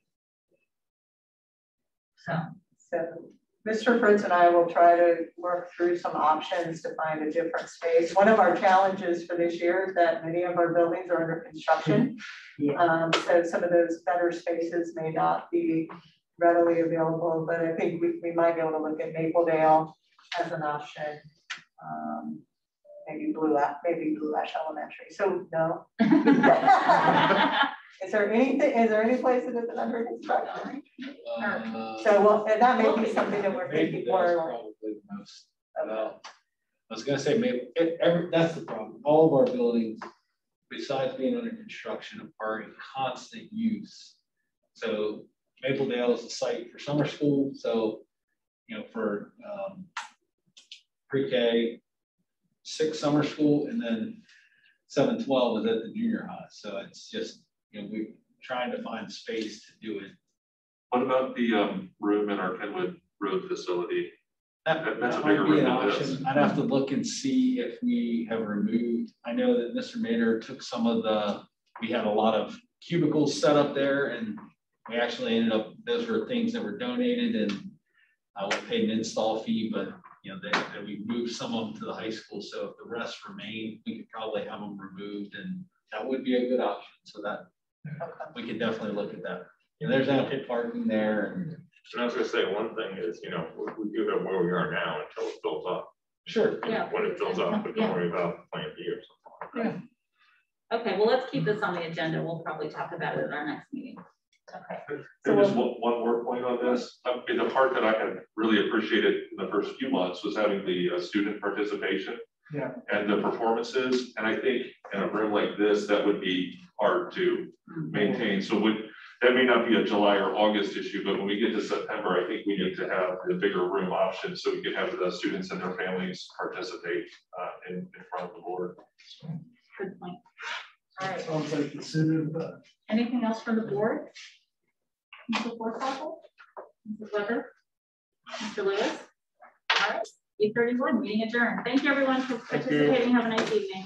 So. So Mr. Fritz and I will try to work through some options to find a different space. One of our challenges for this year is that many of our buildings are under construction. Um, so some of those better spaces may not be readily available, but I think we, we might be able to look at Mapledale as an option. Um, maybe Blue, Ash- maybe Blue Ash Elementary. So no. Is there anything, is there any place that isn't under construction? Uh, So, well, and that may be something that we're Maybe thinking that's more. probably the most, well, I was gonna say, maybe, it, every, that's the problem, all of our buildings, besides being under construction, are in constant use. So Mapledale is a site for summer school, so, you know, for, um, pre-K, six summer school, and then seven twelve is at the junior high, so it's just, you know, we're trying to find space to do it. What about the um room in our Kenwood Road facility? That, That- that's that a bigger might be an room than this. option. I'd have to look and see if we have removed, I know that Mr. Maynard took some of the, we had a lot of cubicles set up there and we actually ended up, those were things that were donated and uh, we paid an install fee, but you know, they, that we moved some of them to the high school. So if the rest remain, we could probably have them removed and that would be a good option. So that, we could definitely look at that. And there's ample parking there and. And I was gonna say, one thing is, you know, we, we do have where we are now until it fills up. Sure. Yeah. When it fills up, but don't worry about plan B or something. Okay, well, let's keep this on the agenda. We'll probably talk about it at our next meeting. Okay. So And just one, one more point on this, I mean, the part that I had really appreciated in the first few months was having the uh, student participation. Yeah. And the performances, and I think in a room like this, that would be hard to maintain, so would, that may not be a July or August issue, but when we get to September, I think we need to have the bigger room option, so we can have the students and their families participate uh, in, in front of the board. Good point. All right, Sounds like the sooner the better. anything else from the board? Mr. Forsthoefel? Mrs. Weber? Mr. Lewis? All right, eight thirty-one, meeting adjourned. Thank you, everyone, for participating. Have a nice evening.